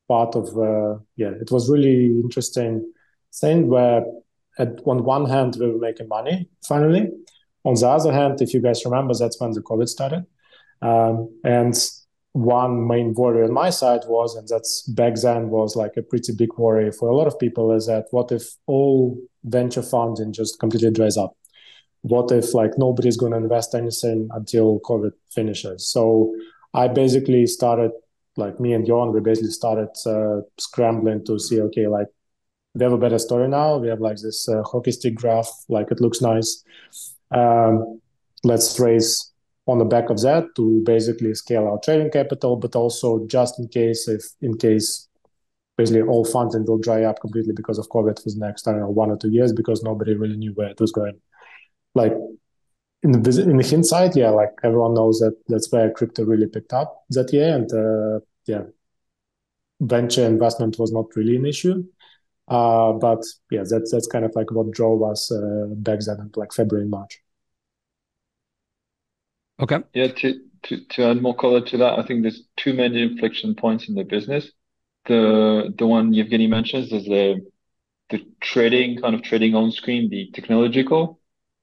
part of uh, yeah it was really interesting thing where at on one hand we were making money finally. On the other hand if you guys remember that's when the covid started. Um, and one main worry on my side was and that's back then was like a pretty big worry for a lot of people is that what if all venture funding just completely dries up? What if like nobody's going to invest anything until covid finishes? So i basically started like me and Yoann, we basically started uh, scrambling to see, okay, like we have a better story now. We have like this uh, hockey stick graph, like it looks nice. Um, let's raise on the back of that to basically scale our trading capital, but also just in case, if in case basically all funding will dry up completely because of COVID for the next, I don't know, one or two years because nobody really knew where it was going. Like in the in the hindsight, yeah, like everyone knows that that's where crypto really picked up that year, and uh, yeah, venture investment was not really an issue. Uh, but yeah, that's that's kind of like what drove us uh, back then in like February and March. Okay. Yeah, to, to to add more color to that, I think there's two main inflection points in the business. The the one Evgeny mentions is the the trading kind of trading on screen, the technological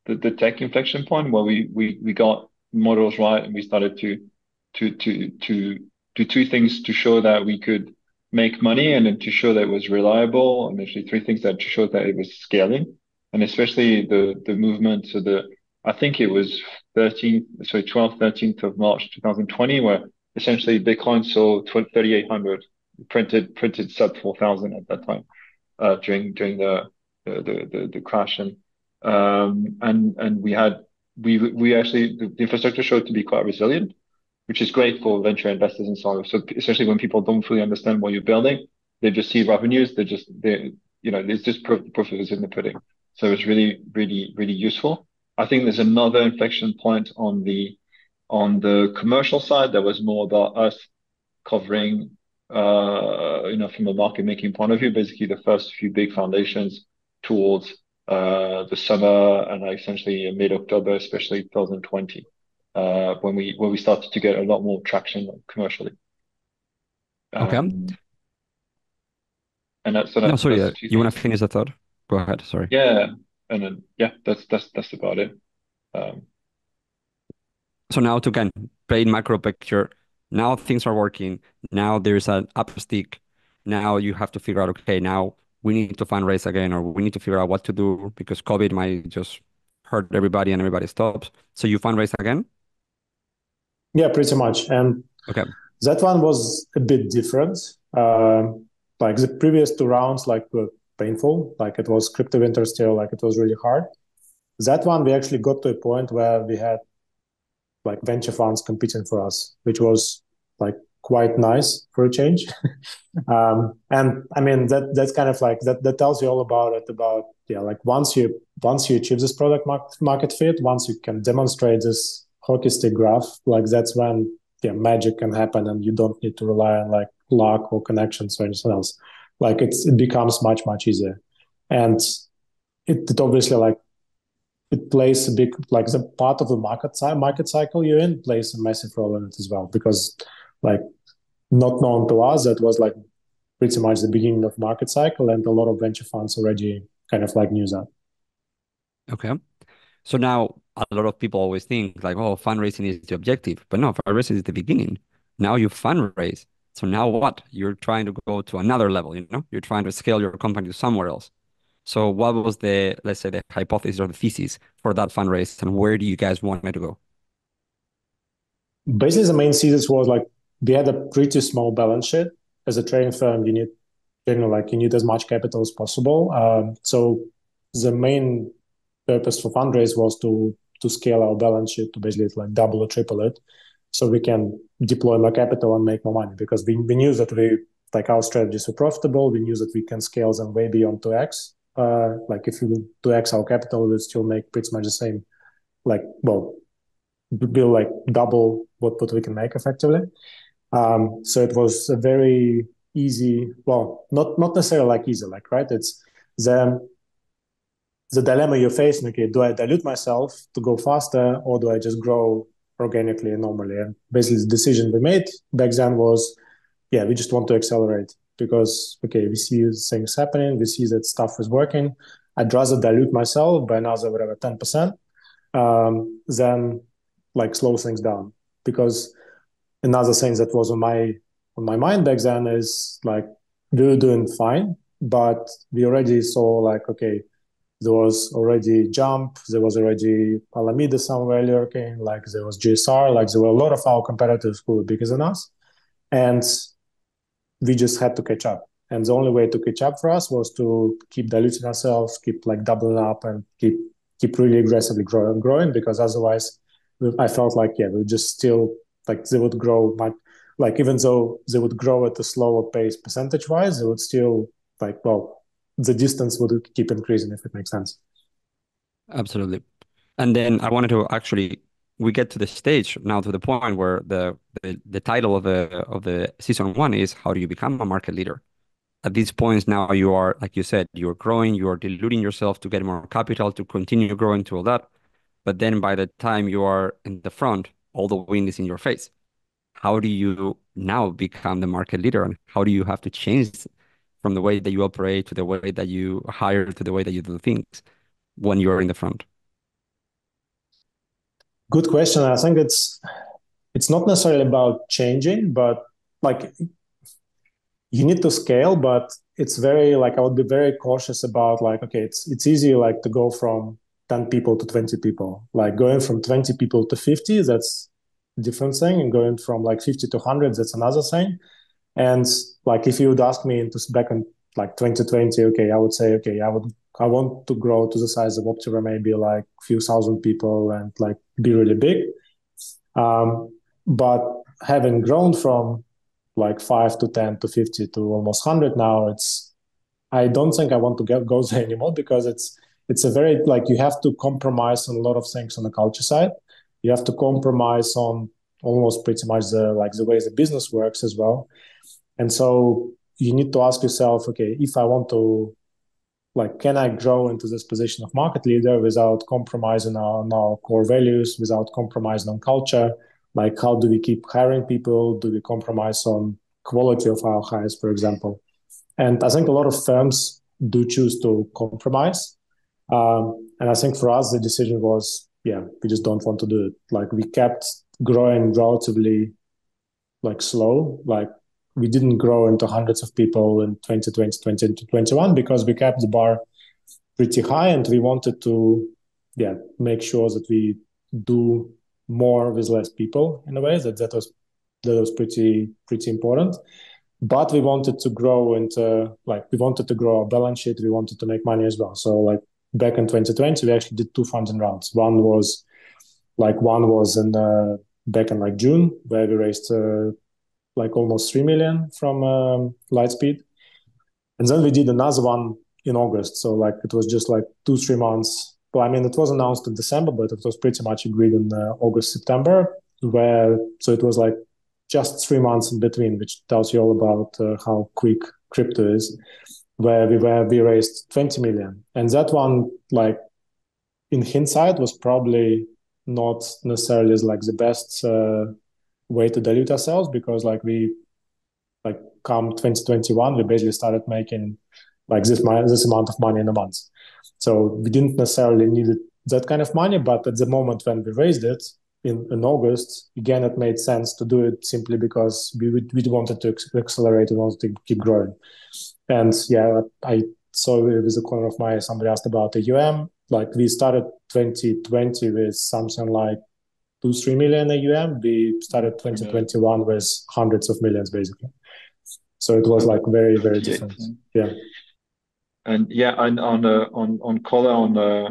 the, the tech inflection point where we, we, we got models right and we started to, to, to, to do two things to show that we could make money and then to show that it was reliable. And actually three things that to show that it was scaling. And especially the, the movement. So the, I think it was 13th, sorry, 12th, 13th of March, 2020, where essentially Bitcoin saw 3,800 printed printed sub 4,000 at that time uh, during during the the the, the crash. And um, and and we had we we actually the, infrastructure showed to be quite resilient, which is great for venture investors and so on. So especially when people don't fully understand what you're building, they just see revenues. They just they you know it's just proof, proof is in the pudding. So it's really really really useful. I think there's another inflection point on the on the commercial side that was more about us covering uh, you know from a market making point of view, basically the first few big foundations towards uh, the summer and essentially mid October, especially 2020, uh, when we when we started to get a lot more traction commercially. Okay. Um, and that's, so that, no, sorry, that's uh, you want to finish the thought? Go ahead. Sorry. Yeah, and then yeah, that's that's that's about it. Um, so now to again paint macro picture, now things are working. Now there's an upstick. Now you have to figure out, okay, now we need to fundraise again, or we need to figure out what to do because COVID might just hurt everybody and everybody stops. So you fundraise again? Yeah, pretty much. And okay, that one was a bit different. Uh, like the previous two rounds, like were painful. Like it was crypto winter still, like it was really hard. That one we actually got to a point where we had like venture funds competing for us, which was like quite nice for a change. um, and I mean that that's kind of like that that tells you all about it about yeah like once you once you achieve this product market, market fit, once you can demonstrate this hockey stick graph, like that's when yeah magic can happen and you don't need to rely on like luck or connections or anything else. Like it's it becomes much much easier, and it, it obviously like it plays a big like the part of the market market cycle you're in plays a massive role in it as well because like not known to us. That was like pretty much the beginning of market cycle and a lot of venture funds already kind of like knew that. Okay. So now a lot of people always think like oh fundraising is the objective. But no fundraising is the beginning. Now you fundraise. So now what? You're trying to go to another level you know? You're trying to scale your company to somewhere else. So what was the let's say the hypothesis or the thesis for that fundraise and where do you guys want it to go? Basically the main thesis was like we had a pretty small balance sheet. As a trading firm, you need you know like you need as much capital as possible. Um, so the main purpose for fundraise was to to scale our balance sheet to basically like double or triple it, so we can deploy more capital and make more money. Because we, we knew that we like our strategies were profitable. We knew that we can scale them way beyond two x. Uh, like if we two x our capital, we still make pretty much the same. Like well, we'll like double what what we can make effectively. Um, so it was a very easy, well, not not necessarily like easy, like right. It's the the dilemma you're facing. Okay, do I dilute myself to go faster, or do I just grow organically and normally? And basically, the decision we made back then was, yeah, we just want to accelerate because okay, we see things happening, we see that stuff is working. I'd rather dilute myself by another whatever ten percent um, than like slow things down because another thing that was on my on my mind back then is like we were doing fine, but we already saw like okay, there was already Jump, there was already Alameda somewhere lurking, like there was GSR, like there were a lot of our competitors who were bigger than us, and we just had to catch up. And the only way to catch up for us was to keep diluting ourselves, keep like doubling up, and keep keep really aggressively growing, growing because otherwise, I felt like yeah, we're just still like they would grow much like even though they would grow at a slower pace percentage wise they would still like well the distance would keep increasing if it makes sense. Absolutely. And then i wanted to actually we get to the stage now to the point where the the, the title of the of the season one is how do you become a market leader? At these points now you are like you said you're growing you are diluting yourself to get more capital to continue growing to all that. But then by the time you are in the front all the wind is in your face. How do you now become the market leader? And how do you have to change from the way that you operate to the way that you hire to the way that you do things when you're in the front? Good question. I think it's it's not necessarily about changing, but like you need to scale, but it's very like I would be very cautious about like okay, it's it's easy like to go from 10 people to 20 people. Like going from 20 people to 50, that's a different thing. And going from like 50 to 100, that's another thing. And like if you would ask me into back in like 2020, okay, I would say, okay, I would I want to grow to the size of Optiver, maybe like a few thousand people and like be really big. Um, but having grown from like five to 10 to 50 to almost 100 now, it's, I don't think I want to get, go there anymore because it's, it's a very, like you have to compromise on a lot of things on the culture side. You have to compromise on almost pretty much the, like the way the business works as well. And so you need to ask yourself, okay, if I want to like can i grow into this position of market leader without compromising on our core values without compromising on culture like how do we keep hiring people do we compromise on quality of our hires for example and i think a lot of firms do choose to compromise um, and i think for us the decision was yeah we just don't want to do it. Like we kept growing relatively like slow. Like we didn't grow into hundreds of people in 2020, 2021 because we kept the bar pretty high and we wanted to yeah make sure that we do more with less people in a way. That that was that was pretty pretty important. But we wanted to grow into like we wanted to grow our balance sheet. We wanted to make money as well. So like back in 2020 we actually did two funding rounds one was like one was in uh, back in like june where we raised uh, like almost 3 million from um, Lightspeed. And then we did another one in August. So like it was just like two, three months. Well, I mean, it was announced in December, but it was pretty much agreed in uh, August, September, where, so it was like just three months in between, which tells you all about uh, how quick crypto is, where we were, we raised 20 million. And that one, like in hindsight, was probably not necessarily like the best uh, way to dilute ourselves because like we like come 2021 we basically started making like this this amount of money in a month so we didn't necessarily need that kind of money but at the moment when we raised it in, in august again it made sense to do it simply because we we wanted to accelerate we wanted to keep growing and yeah i saw it with the corner of my somebody asked about the um like we started 2020 with something like two, three million AUM. We started 2021 with hundreds of millions, basically. So it was like very, very different. Yeah. And yeah, and on uh, on on color on uh,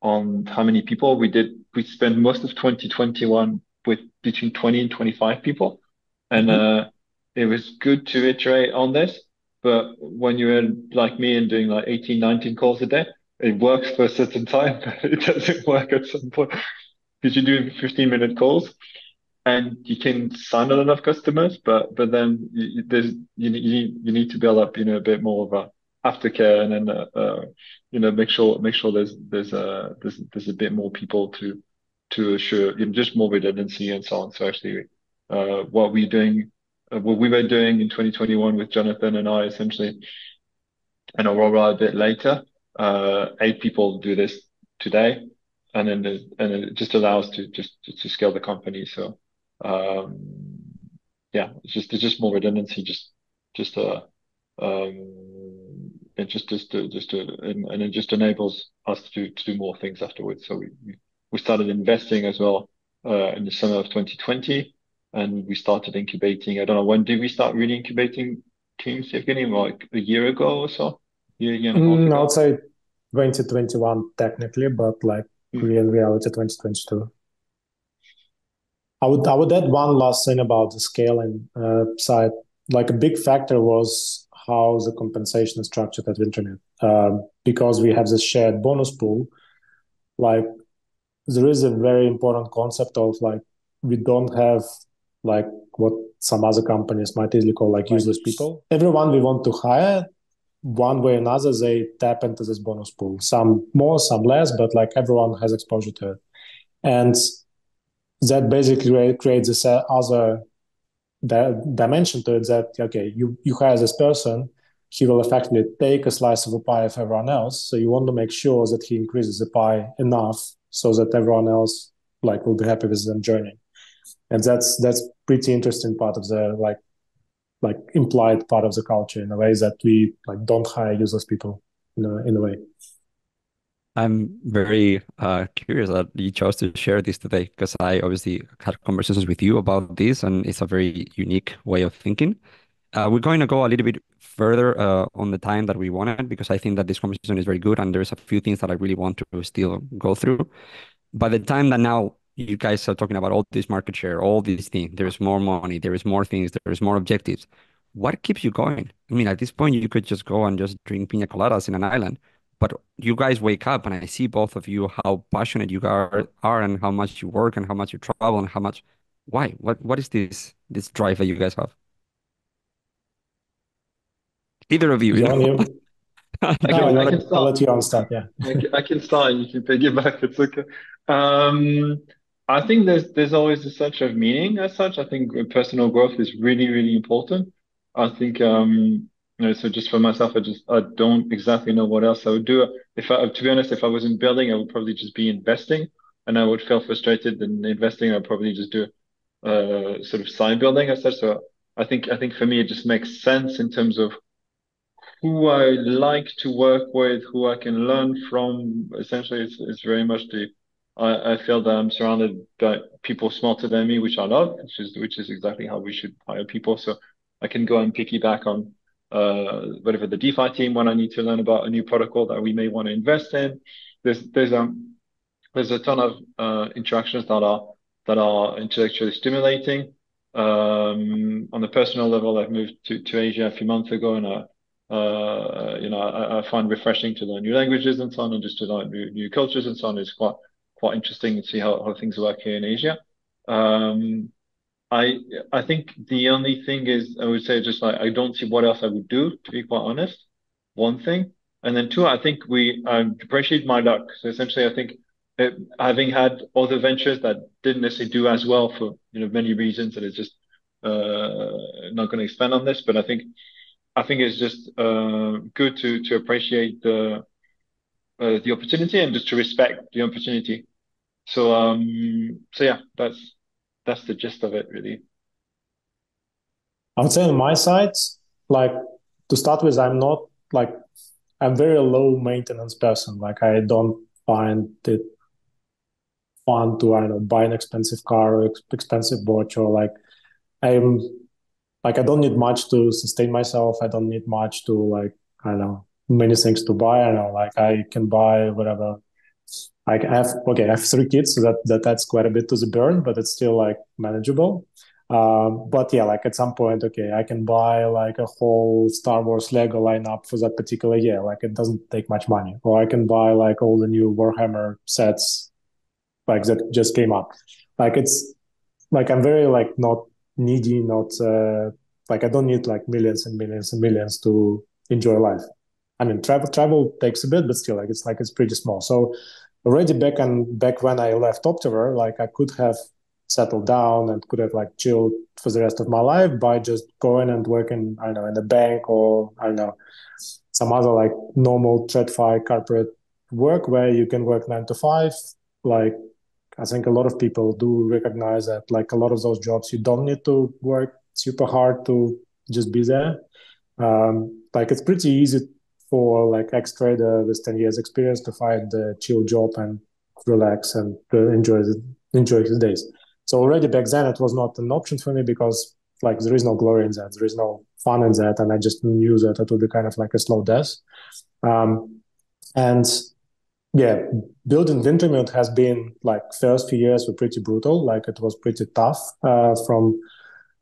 on how many people we did, we spent most of 2021 with between 20 and 25 people, and mm-hmm. uh, it was good to iterate on this. But when you're like me and doing like 18, 19 calls a day, it works for a certain time, but it doesn't work at some point because you do 15 minute calls and you can sign on enough customers, but but then you, there's you, you you need to build up you know a bit more of a aftercare and then uh, uh, you know make sure make sure there's there's a there's there's a bit more people to to assure you know, just more redundancy and so on. So actually, uh, what we're doing, uh, what we were doing in 2021 with Jonathan and I essentially, and Aurora a bit later, uh, eight people do this today and then the, and it just allows to just to, scale the company. So um, yeah, it's just it's just more redundancy, just just uh um it just just to, just to, and, and it just enables us to to do more things afterwards. So we we started investing as well uh, in the summer of 2020, and we started incubating. I don't know when did we start really incubating teams, Evgeny? Like a year ago or so. Yeah, yeah. Mm, I'd say 2021 technically, but like real reality 2022. I would I would add one last thing about the scaling uh, side. Like a big factor was how the compensation is structured at Wintermute. Uh, because we have this shared bonus pool, like there is a very important concept of like we don't have like what some other companies might easily call like useless people. Everyone we want to hire one way or another they tap into this bonus pool. Some more some less but like everyone has exposure to it. And that basically creates this uh, other dimension to it that okay you you hire this person he will effectively take a slice of a pie of everyone else. So you want to make sure that he increases the pie enough so that everyone else like will be happy with them joining and that's that's pretty interesting part of the like like implied part of the culture in a way that we like don't hire useless people in a, in a way. I'm very uh, curious that you chose to share this today because I obviously had conversations with you about this, and it's a very unique way of thinking. uh, we're going to go a little bit further uh, on the time that we wanted because I think that this conversation is very good and there's a few things that I really want to still go through. By the time that now you guys are talking about all this market share, all these things, there's more money, there is more things, there is more objectives. What keeps you going? I mean, at this point, you could just go and just drink pina coladas in an island, but you guys wake up and I see both of you how passionate you are, are and how much you work and how much you travel and how much. Why? What? What is this this drive that you guys have? Either of you. you, know? I can, no, I can start. I'll let you on start. Yeah, I can, I can start, and you can piggyback. It's okay. Um, I think there's there's always a sense of meaning as such. I think personal growth is really really important. I think um, you know, so just for myself, I just I don't exactly know what else I would do. If I, to be honest, if I wasn't building, I would probably just be investing, and I would feel frustrated. in investing, I'd probably just do uh, sort of side building as such. So I think I think for me, it just makes sense in terms of who I like to work with, who I can learn from. Essentially, it's, it's very much the I, I feel that I'm surrounded by people smarter than me, which I love, which is which is exactly how we should hire people. So I can go and piggyback on uh, whatever the DeFi team when I need to learn about a new protocol that we may want to invest in. There's there's um there's a ton of uh, interactions that are that are intellectually stimulating. Um, on the personal level, I've moved to, to Asia a few months ago, and I, uh, you know, I, I, find refreshing to learn new languages and so on, and just to learn new, new cultures and so on. It's quite quite interesting to see how, how things work here in Asia. Um, I I think the only thing is I would say just like I don't see what else I would do to be quite honest. One thing, and then two, I think we um, appreciate my luck. So essentially, I think it, having had other ventures that didn't necessarily do as well for you know many reasons, and it's just uh, not going to expand on this, but I think I think it's just uh, good to to appreciate the uh, the opportunity and just to respect the opportunity. So um so yeah, that's that's the gist of it really. I would say on my side, like to start with, I'm not like I'm very low maintenance person. Like I don't find it fun to I don't know buy an expensive car or expensive watch or like I'm like I don't need much to sustain myself. I don't need much to like I don't know many things to buy. I know like I can buy whatever I have okay, I have three kids, so that that adds quite a bit to the burn, but it's still like manageable. Um, but yeah, like at some point, okay, I can buy like a whole Star Wars Lego lineup for that particular year. Like it doesn't take much money, or I can buy like all the new Warhammer sets, like that just came up. Like it's like I'm very like not needy, not uh, like I don't need like millions and millions and millions to enjoy life. I mean, travel travel takes a bit, but still, like it's like it's pretty small. So already back and back when I left Optiver, like I could have settled down and could have like chilled for the rest of my life by just going and working, I don't know, in the bank or I don't know, some other like normal TradFi corporate work where you can work nine to five. Like I think a lot of people do recognize that like a lot of those jobs you don't need to work super hard to just be there. Um, like it's pretty easy for like ex trader with 10 years experience to find a chill job and relax and enjoy the, enjoy his days. So already back then it was not an option for me because like there is no glory in that, there is no fun in that, and I just knew that it would be kind of like a slow death. Um, and yeah, building Wintermute has been like first few years were pretty brutal. Like it was pretty tough uh, from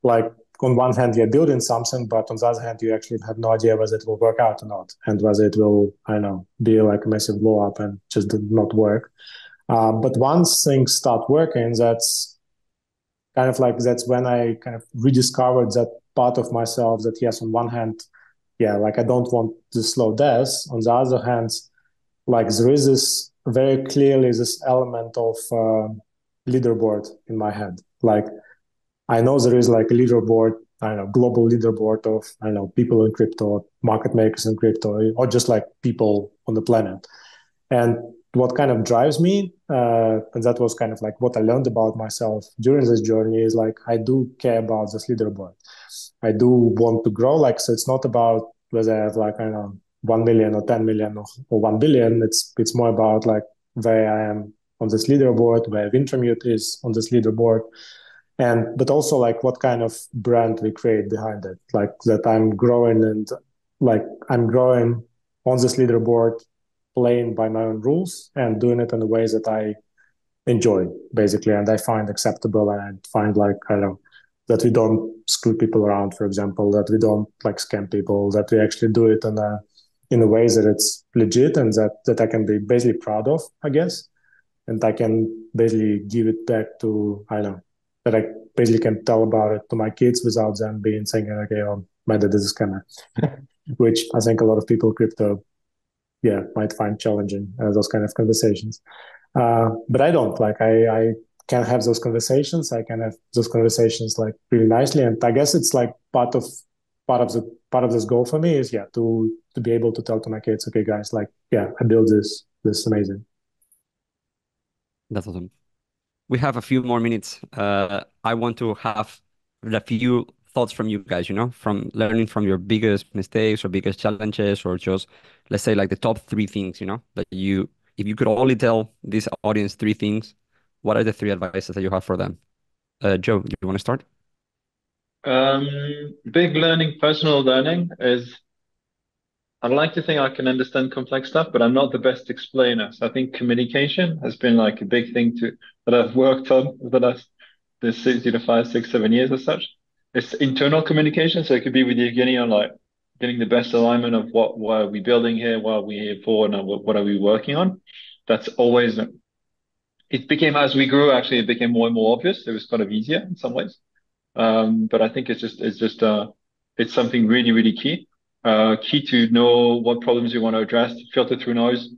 like on one hand you're building something, but on the other hand you actually have no idea whether it will work out or not, and whether it will I know be like a massive blow up and just did not work. Um, but once things start working, that's kind of like that's when I kind of rediscovered that part of myself that yes, on one hand, yeah, like I don't want to slow death. On the other hand, like there is this very clearly this element of uh, leaderboard in my head, like I know there is like a leaderboard, I don't know, global leaderboard of I don't know people in crypto, market makers in crypto, or just like people on the planet. And what kind of drives me, uh, and that was kind of like what I learned about myself during this journey is like I do care about this leaderboard. I do want to grow. Like so, it's not about whether I have like I don't know one million or ten million or, or one billion. It's it's more about like where I am on this leaderboard, where Wintermute is on this leaderboard, and but also like what kind of brand we create behind it? Like that i'm growing and like i'm growing on this leaderboard playing by my own rules and doing it in the ways that i enjoy basically. And i find acceptable and i find like i don't that we don't screw people around for example that we don't like scam people that we actually do it in a in a way that it's legit and that that i can be basically proud of i guess. And i can basically give it back to i don't know that I basically can tell about it to my kids without them being saying, okay, oh, my dad is a scammer, which I think a lot of people crypto, yeah, might find challenging uh, those kind of conversations. Uh, but I don't like I I can have those conversations. I can have those conversations like really nicely, and I guess it's like part of part of the part of this goal for me is yeah to to be able to tell to my kids, okay, guys, like yeah, I built this. This is amazing. That's awesome we have a few more minutes. Uh, I want to have a few thoughts from you guys, you know, from learning from your biggest mistakes or biggest challenges, or just let's say like the top three things, you know, that you, if you could only tell this audience three things, what are the three advices that you have for them? Uh, Joe, do you want to start? Um, big learning, personal learning is I'd like to think I can understand complex stuff, but I'm not the best explainer. So I think communication has been like a big thing to that I've worked on the last the six, you know, five, six, seven years or such. It's internal communication. So it could be with Evgeny on like getting the best alignment of what, what are we building here, what are we here for, and what, what are we working on. That's always it became as we grew, actually it became more and more obvious. It was kind of easier in some ways. Um, but I think it's just it's just uh it's something really, really key. Uh, key to know what problems you want to address, filter through noise.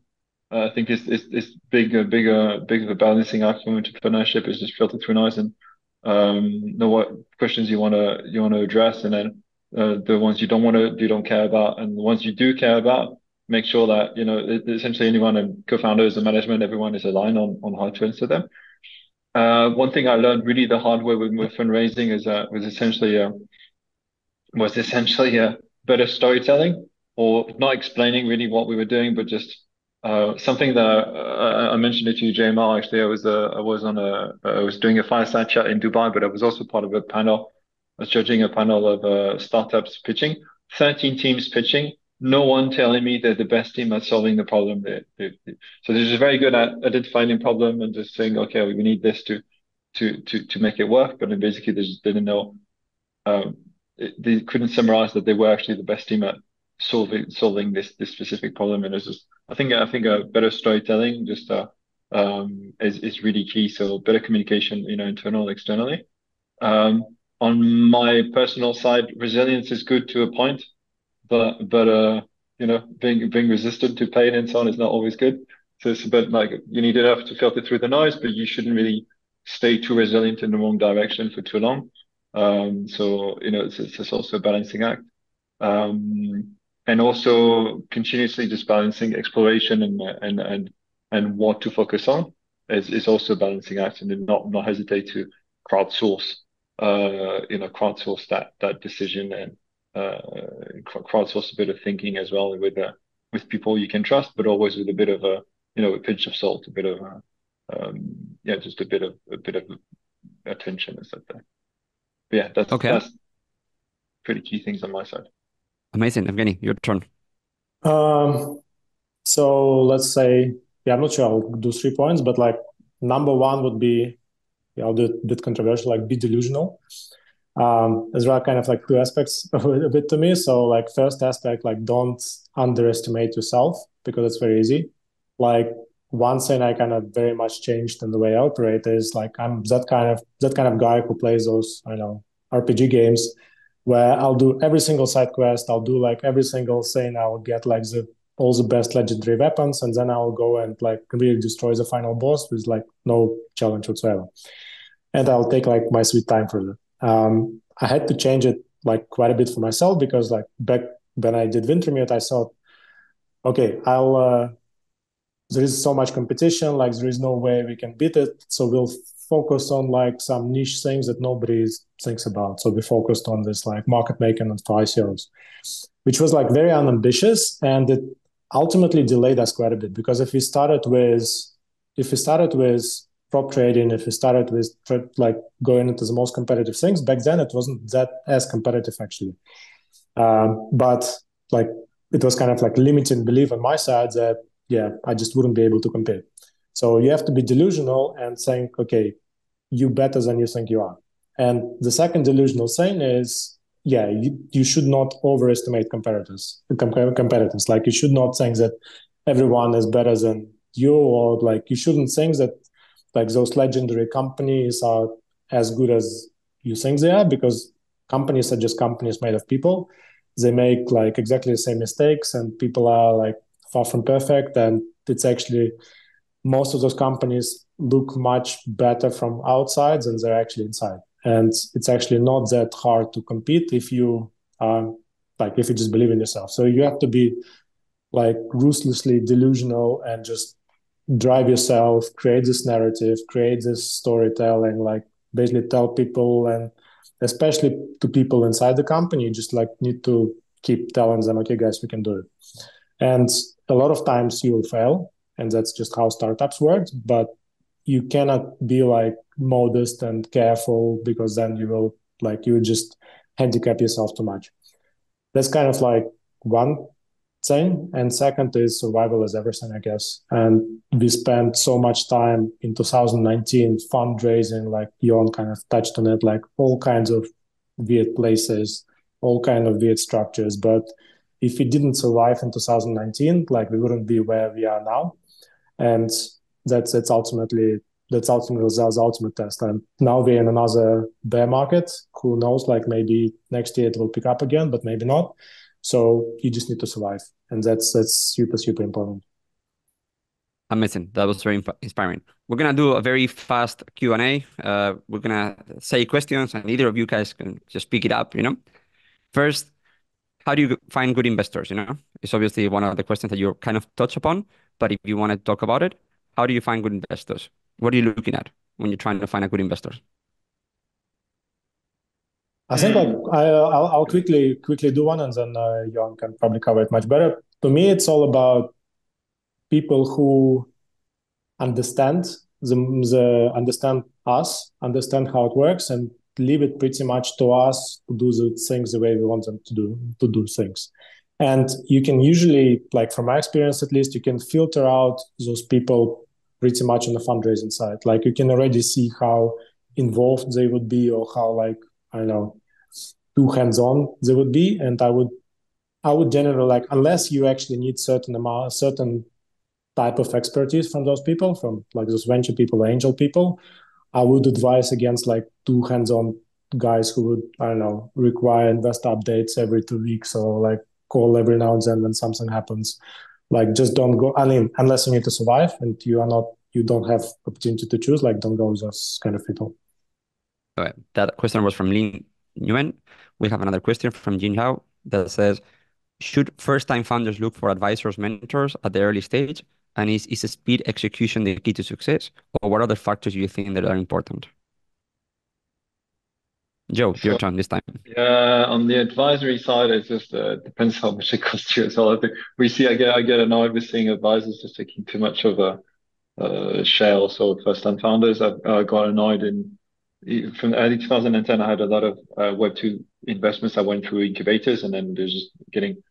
Uh, I think it's it's, it's big, a big, uh, big of a balancing act for entrepreneurship is just filter through noise and um, know what questions you want to you want to address, and then uh, the ones you don't want to you don't care about, and the ones you do care about, make sure that you know essentially anyone and co-founders and management, everyone is aligned on on how to answer them. Uh, one thing I learned really the hard way with, with fundraising is uh, was essentially uh, was essentially uh, better storytelling or not explaining really what we were doing, but just uh, something that uh, I mentioned it to you, JMR. Actually, I was uh, I was on a I was doing a fireside chat in Dubai, but I was also part of a panel. I was judging a panel of uh, startups pitching, 13 teams pitching. No one telling me they're the best team at solving the problem. They, they, they. So they're just very good at identifying problem and just saying, okay, we need this to to to to make it work. But basically, they just didn't know um, they couldn't summarize that they were actually the best team at solving solving this this specific problem. And it's just I think I think a better storytelling just uh, um, is is really key. So better communication, you know, internal externally. Um, on my personal side, resilience is good to a point, but but uh, you know, being being resistant to pain and so on is not always good. So it's a bit like you need enough to filter through the noise, but you shouldn't really stay too resilient in the wrong direction for too long. Um, so you know, it's, it's also a balancing act, um, and also continuously just balancing exploration and and and and what to focus on is is also a balancing act, and not not hesitate to crowdsource, uh, you know, crowdsource that that decision and uh, crowdsource a bit of thinking as well with uh, with people you can trust, but always with a bit of a you know a pinch of salt, a bit of a, um, yeah, just a bit of a bit of attention, etc yeah, that's okay. that's pretty key things on my side. Amazing, Evgeny, your turn. Um, so let's say, yeah, I'm not sure I'll do three points, but like number one would be, yeah, I'll do it a bit controversial, like be delusional. Um, there are kind of like two aspects of it, of it to me. So like first aspect, like don't underestimate yourself because it's very easy. Like one thing I kind of very much changed in the way I operate is like I'm that kind of that kind of guy who plays those I know RPG games where I'll do every single side quest, I'll do like every single thing, I'll get like the all the best legendary weapons, and then I'll go and like really destroy the final boss with like no challenge whatsoever. And I'll take like my sweet time for that. Um, I had to change it like quite a bit for myself because like back when I did Wintermute, I thought, okay, I'll uh, there is so much competition like there is no way we can beat it so we'll focus on like some niche things that nobody thinks about so we focused on this like market making and for ICOs which was like very unambitious and it ultimately delayed us quite a bit because if we started with if we started with prop trading, if we started with like going into the most competitive things, back then it wasn't that as competitive actually. Um, but like it was kind of like limiting belief on my side that yeah, I just wouldn't be able to compete. So you have to be delusional and think, okay, you better than you think you are. And the second delusional thing is, yeah, you, you should not overestimate competitors, competitors. Like you should not think that everyone is better than you, or like you shouldn't think that like those legendary companies are as good as you think they are because companies are just companies made of people. They make like exactly the same mistakes, and people are like far from perfect. And it's actually most of those companies look much better from outside than they're actually inside. And it's actually not that hard to compete if you um, like if you just believe in yourself. So you have to be like ruthlessly delusional and just drive yourself create this narrative create this storytelling like basically tell people and especially to people inside the company you just like need to keep telling them okay guys we can do it. And a lot of times you will fail and that's just how startups work but you cannot be like modest and careful because then you will like you just handicap yourself too much. That's kind of like one thing. And second is survival is everything i guess. And we spent so much time in 2019 fundraising like Yoann kind of touched on it like all kinds of weird places all kind of weird structures. But if we didn't survive in 2019 like we wouldn't be where we are now and that's that's ultimately that's ultimately the ultimate test. And now we're in another bear market. Who knows? Like maybe next year it will pick up again, but maybe not. So you just need to survive, and that's that's super super important. Amazing. That was very inspiring. We're gonna do a very fast Q and A. Uh, we're gonna say questions, and either of you guys can just pick it up. You know, first, how do you find good investors? You know, it's obviously one of the questions that you kind of touch upon. But if you want to talk about it, how do you find good investors? What are you looking at when you're trying to find a good investor? I think like I, will I'll quickly quickly do one, and then uh, Yoann can probably cover it much better. To me, it's all about people who understand the, the understand us, understand how it works, and leave it pretty much to us to do the things the way we want them to do to do things. And you can usually, like from my experience at least, you can filter out those people pretty much on the fundraising side. Like you can already see how involved they would be or how like I don't know too hands-on they would be. And I would I would generally like unless you actually need certain amount certain type of expertise from those people, from like those venture people or angel people, I would advise against like too hands-on guys who would, I don't know, require investor updates every two weeks or like call every now and then when something happens. Like just don't go. I mean, unless you need to survive and you are not, you don't have opportunity to choose. Like don't go those kind of people. All right. That question was from Lin Nguyen. We have another question from Jin Hao that says, should first-time founders look for advisors, mentors at the early stage? And is, is speed execution the key to success? Or what other factors do you think that are important? Joe, so, your turn this time. Yeah, on the advisory side, it just uh, depends how much it costs you as well. I think we see, I get, I get annoyed with seeing advisors just taking too much of a uh, share also first-time founders. Uh, got annoyed in from early 2010. I had a lot of uh, Web two investments. I went through incubators, and then there's just getting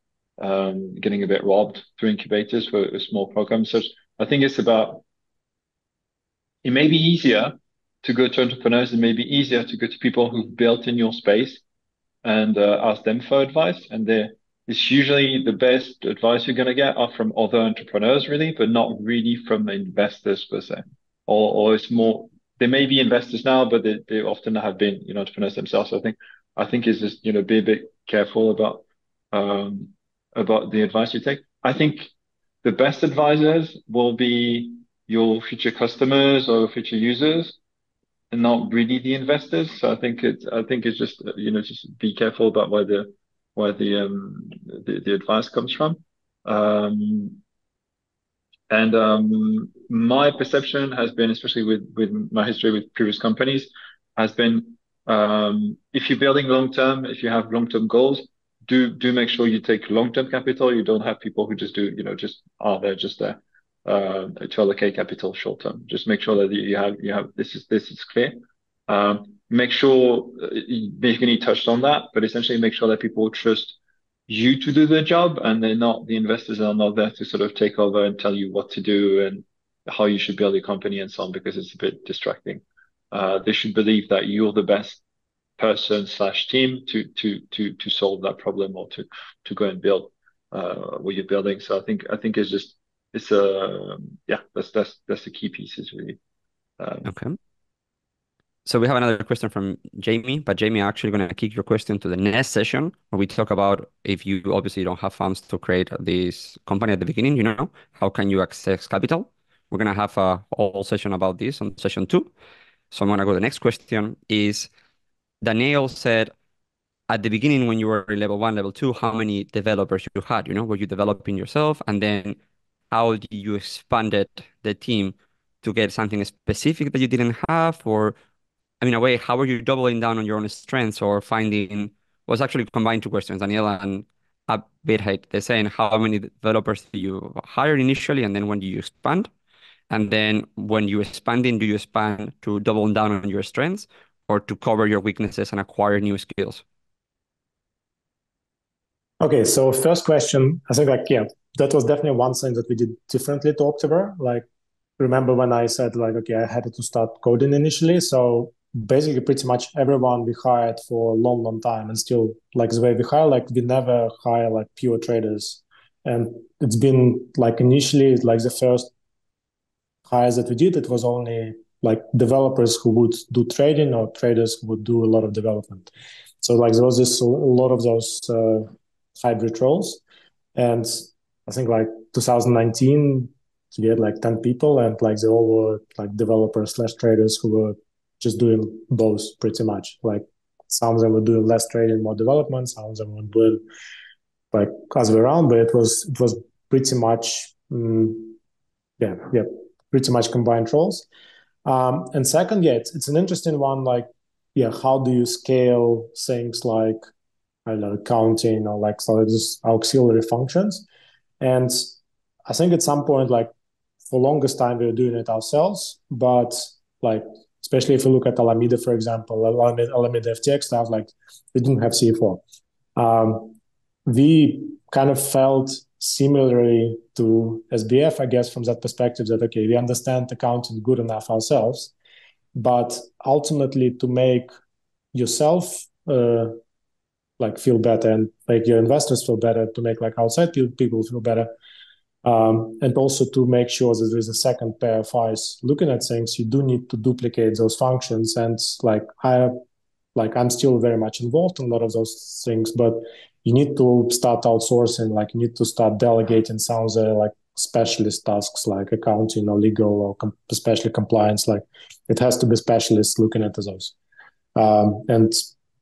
um, getting a bit robbed through incubators for a small programs. So I think it's about it may be easier to go to entrepreneurs, it may be easier to go to people who've built in your space and uh, ask them for advice. And it's usually the best advice you're going to get are from other entrepreneurs, really, but not really from the investors per se. Or, or it's more, they may be investors now, but they, they often have been, you know, entrepreneurs themselves. So I think, I think is just, you know, be a bit careful about, um, about the advice you take. I think the best advisors will be your future customers or future users not really the investors. So I think it's I think it's just you know just be careful about where the where the um the, the advice comes from. Um, and um, my perception has been, especially with with my history with previous companies, has been um, if you're building long term, if you have long term goals, do do make sure you take long term capital. You don't have people who just do you know just are there just there. Uh, to allocate capital short term. Just make sure that you have you have this is this is clear. Um, make sure uh, basically touched on that, but essentially make sure that people trust you to do the job and they're not the investors are not there to sort of take over and tell you what to do and how you should build your company and so on because it's a bit distracting. Uh, they should believe that you're the best person slash team to to to to solve that problem or to to go and build uh, what you're building. So I think I think it's just it's a yeah that's that's that's the key pieces really. Um, okay. So we have another question from Jamie, but Jamie I'm actually going to kick your question to the next session where we talk about if you obviously don't have funds to create this company at the beginning, you know, how can you access capital? We're going to have a whole session about this on session two. So I'm going to go to the next question is Daniel said, at the beginning when you were in level one, level two, how many developers you had, you know, were you developing yourself? And then how did you expanded the team to get something specific that you didn't have or I mean, a way, how are you doubling down on your own strengths or finding was actually combined two questions, Daniela and Abidheit. They're saying how many developers do you hire initially, and then when do you expand? And then when you expanding, do you expand to double down on your strengths or to cover your weaknesses and acquire new skills? Okay, so first question, I think like yeah, that was definitely one thing that we did differently to Optiver. Like remember when I said like okay, I had to start coding initially. So basically pretty much everyone we hired for a long, long time and still like the way we hire, like we never hire like pure traders. And it's been like initially like the first hires that we did, it was only like developers who would do trading or traders who would do a lot of development. So like there was this a lot of those uh, hybrid roles. And I think like 2019, we had like 10 people and like they all were like developers slash traders who were just doing both pretty much. Like some of them were doing less trading, more development. Some of them were doing like other way around, but it was it was pretty much um, yeah yeah pretty much combined roles. Um, and second, yeah, it's, it's an interesting one. Like yeah, how do you scale things like I don't know accounting or like so just auxiliary functions? And I think at some point, like for longest time, we were doing it ourselves, but like especially if you look at Alameda, for example, Alameda, Alameda FTX stuff, like they didn't have CFO. Um, we kind of felt similarly to SBF, I guess, from that perspective that, okay, we understand accounting good enough ourselves, but ultimately to make yourself uh, like feel better and make your investors feel better, to make like outside people feel better, um, and also to make sure that there is a second pair of eyes looking at things, you do need to duplicate those functions. And like I, like I'm still very much involved in a lot of those things, but you need to start outsourcing. Like you need to start delegating some of the like specialist tasks, like accounting or legal or com- especially compliance. Like it has to be specialists looking at those. Um, and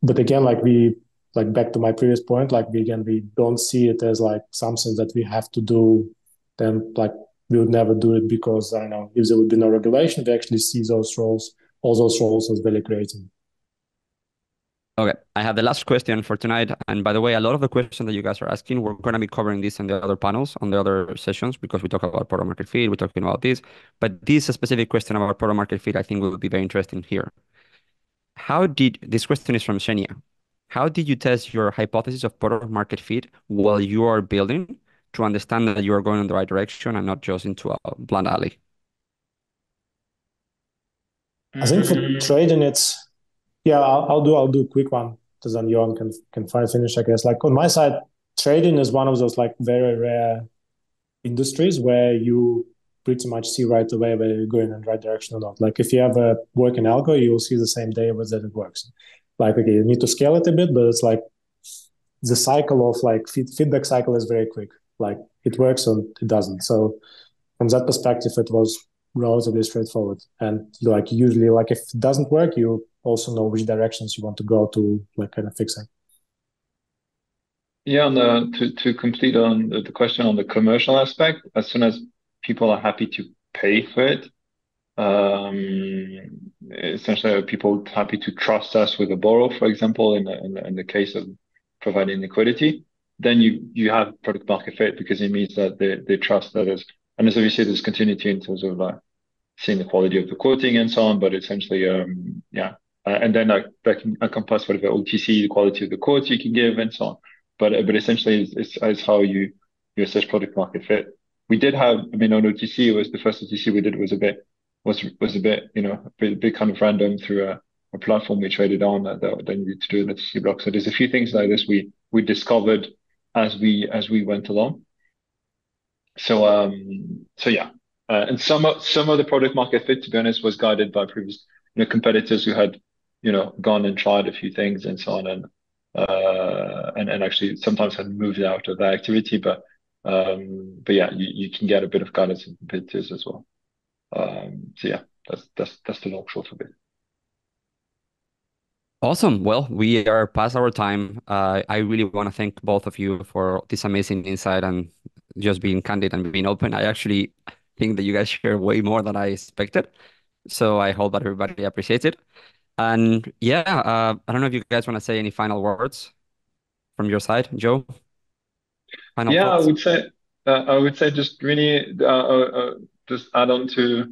but again, like we like back to my previous point, like we again we don't see it as like something that we have to do then like we would never do it because I don't know if there would be no regulation. We actually see those roles, all those roles as value creating. Okay, I have the last question for tonight. And by the way, a lot of the questions that you guys are asking, we're going to be covering this in the other panels, on the other sessions, because we talk about product market fit, we're talking about this. But this specific question about product market fit, I think will be very interesting here. How did this question is from Shenia? How did you test your hypothesis of product market fit while you are building to understand that you are going in the right direction and not just into a blind alley? I think for mm. trading, it's yeah. I'll, I'll do I'll do a quick one because then Yoann can can finish. I guess like on my side, trading is one of those like very rare industries where you pretty much see right away whether you're going in the right direction or not. Like if you have a working algo, you'll see the same day that it works. Like okay, you need to scale it a bit, but it's like the cycle of like feed, feedback cycle is very quick. Like it works or it doesn't. So from that perspective, it was relatively straightforward. And like usually, like if it doesn't work, you also know which directions you want to go to, like kind of fix it. Yeah, and uh, to to complete on the, the question on the commercial aspect, as soon as people are happy to pay for it, um, essentially people happy to trust us with a borrow, for example, in the, in in the case of providing liquidity then you you have product market fit because it means that they, they trust that there's and there's obviously there's continuity in terms of like seeing the quality of the quoting and so on. But essentially, um, yeah, uh, and then like that can encompass whatever OTC, the quality of the quotes you can give, and so on. But but essentially, it's, it's, it's how you you assess product market fit. We did have, I mean, on OTC, it was the first OTC we did was a bit was was a bit, you know, a bit, bit kind of random through a, a platform we traded on that, that needed to do the OTC block. So there's a few things like this we we discovered as we as we went along. So um so yeah, uh, and some of some of the product market fit, to be honest, was guided by previous you know competitors who had you know gone and tried a few things and so on, and uh, and and actually sometimes had moved out of that activity. But um, but yeah, you, you can get a bit of guidance from competitors as well. Um, so yeah, that's that's that's the long short of it. Awesome. Well, we are past our time. Uh, I really want to thank both of you for this amazing insight and just being candid and being open. I actually think that you guys share way more than I expected. So I hope that everybody appreciates it. And yeah, uh, I don't know if you guys want to say any final words from your side, Joe. Final yeah, thoughts? I would say uh, I would say just really uh, uh, uh just add on to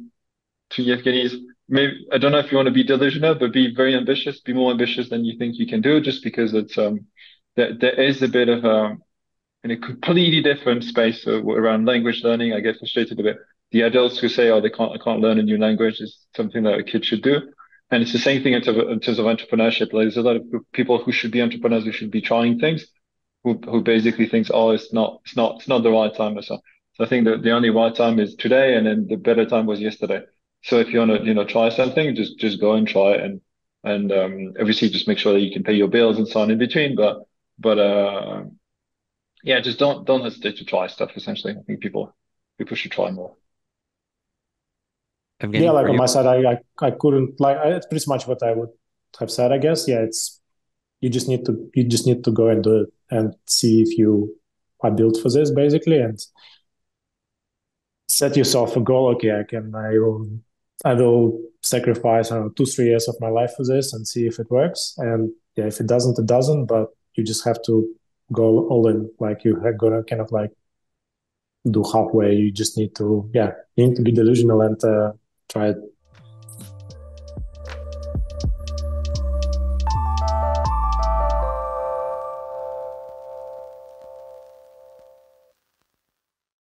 to Evgeny's. Maybe I don't know if you want to be delusional, but be very ambitious. Be more ambitious than you think you can do, just because it's um there, there is a bit of a um, in a completely different space around language learning. I get frustrated a bit. The adults who say, "Oh, they can't, I can't learn a new language," is something that a kid should do. And it's the same thing in terms of, in terms of entrepreneurship. Like, there's a lot of people who should be entrepreneurs who should be trying things, who who basically thinks, "Oh, it's not, it's not, it's not the right time," or so. So I think that the only right time is today, and then the better time was yesterday. So if you want to, you know, try something, just just go and try it, and and um, obviously just make sure that you can pay your bills and so on in between. But but uh, yeah, just don't don't hesitate to try stuff. Essentially, I think people people should try more. Evgeny, yeah, like on you? my side, I, I I couldn't like it's pretty much what I would have said. I guess yeah, it's you just need to you just need to go and do it and see if you are built for this basically and set yourself a goal. Okay, I can I will I will sacrifice two three years of my life for this and see if it works. And yeah, if it doesn't, it doesn't. But you just have to go all in. Like you have got to kind of like do halfway. You just need to, yeah, you need to be delusional and uh, try it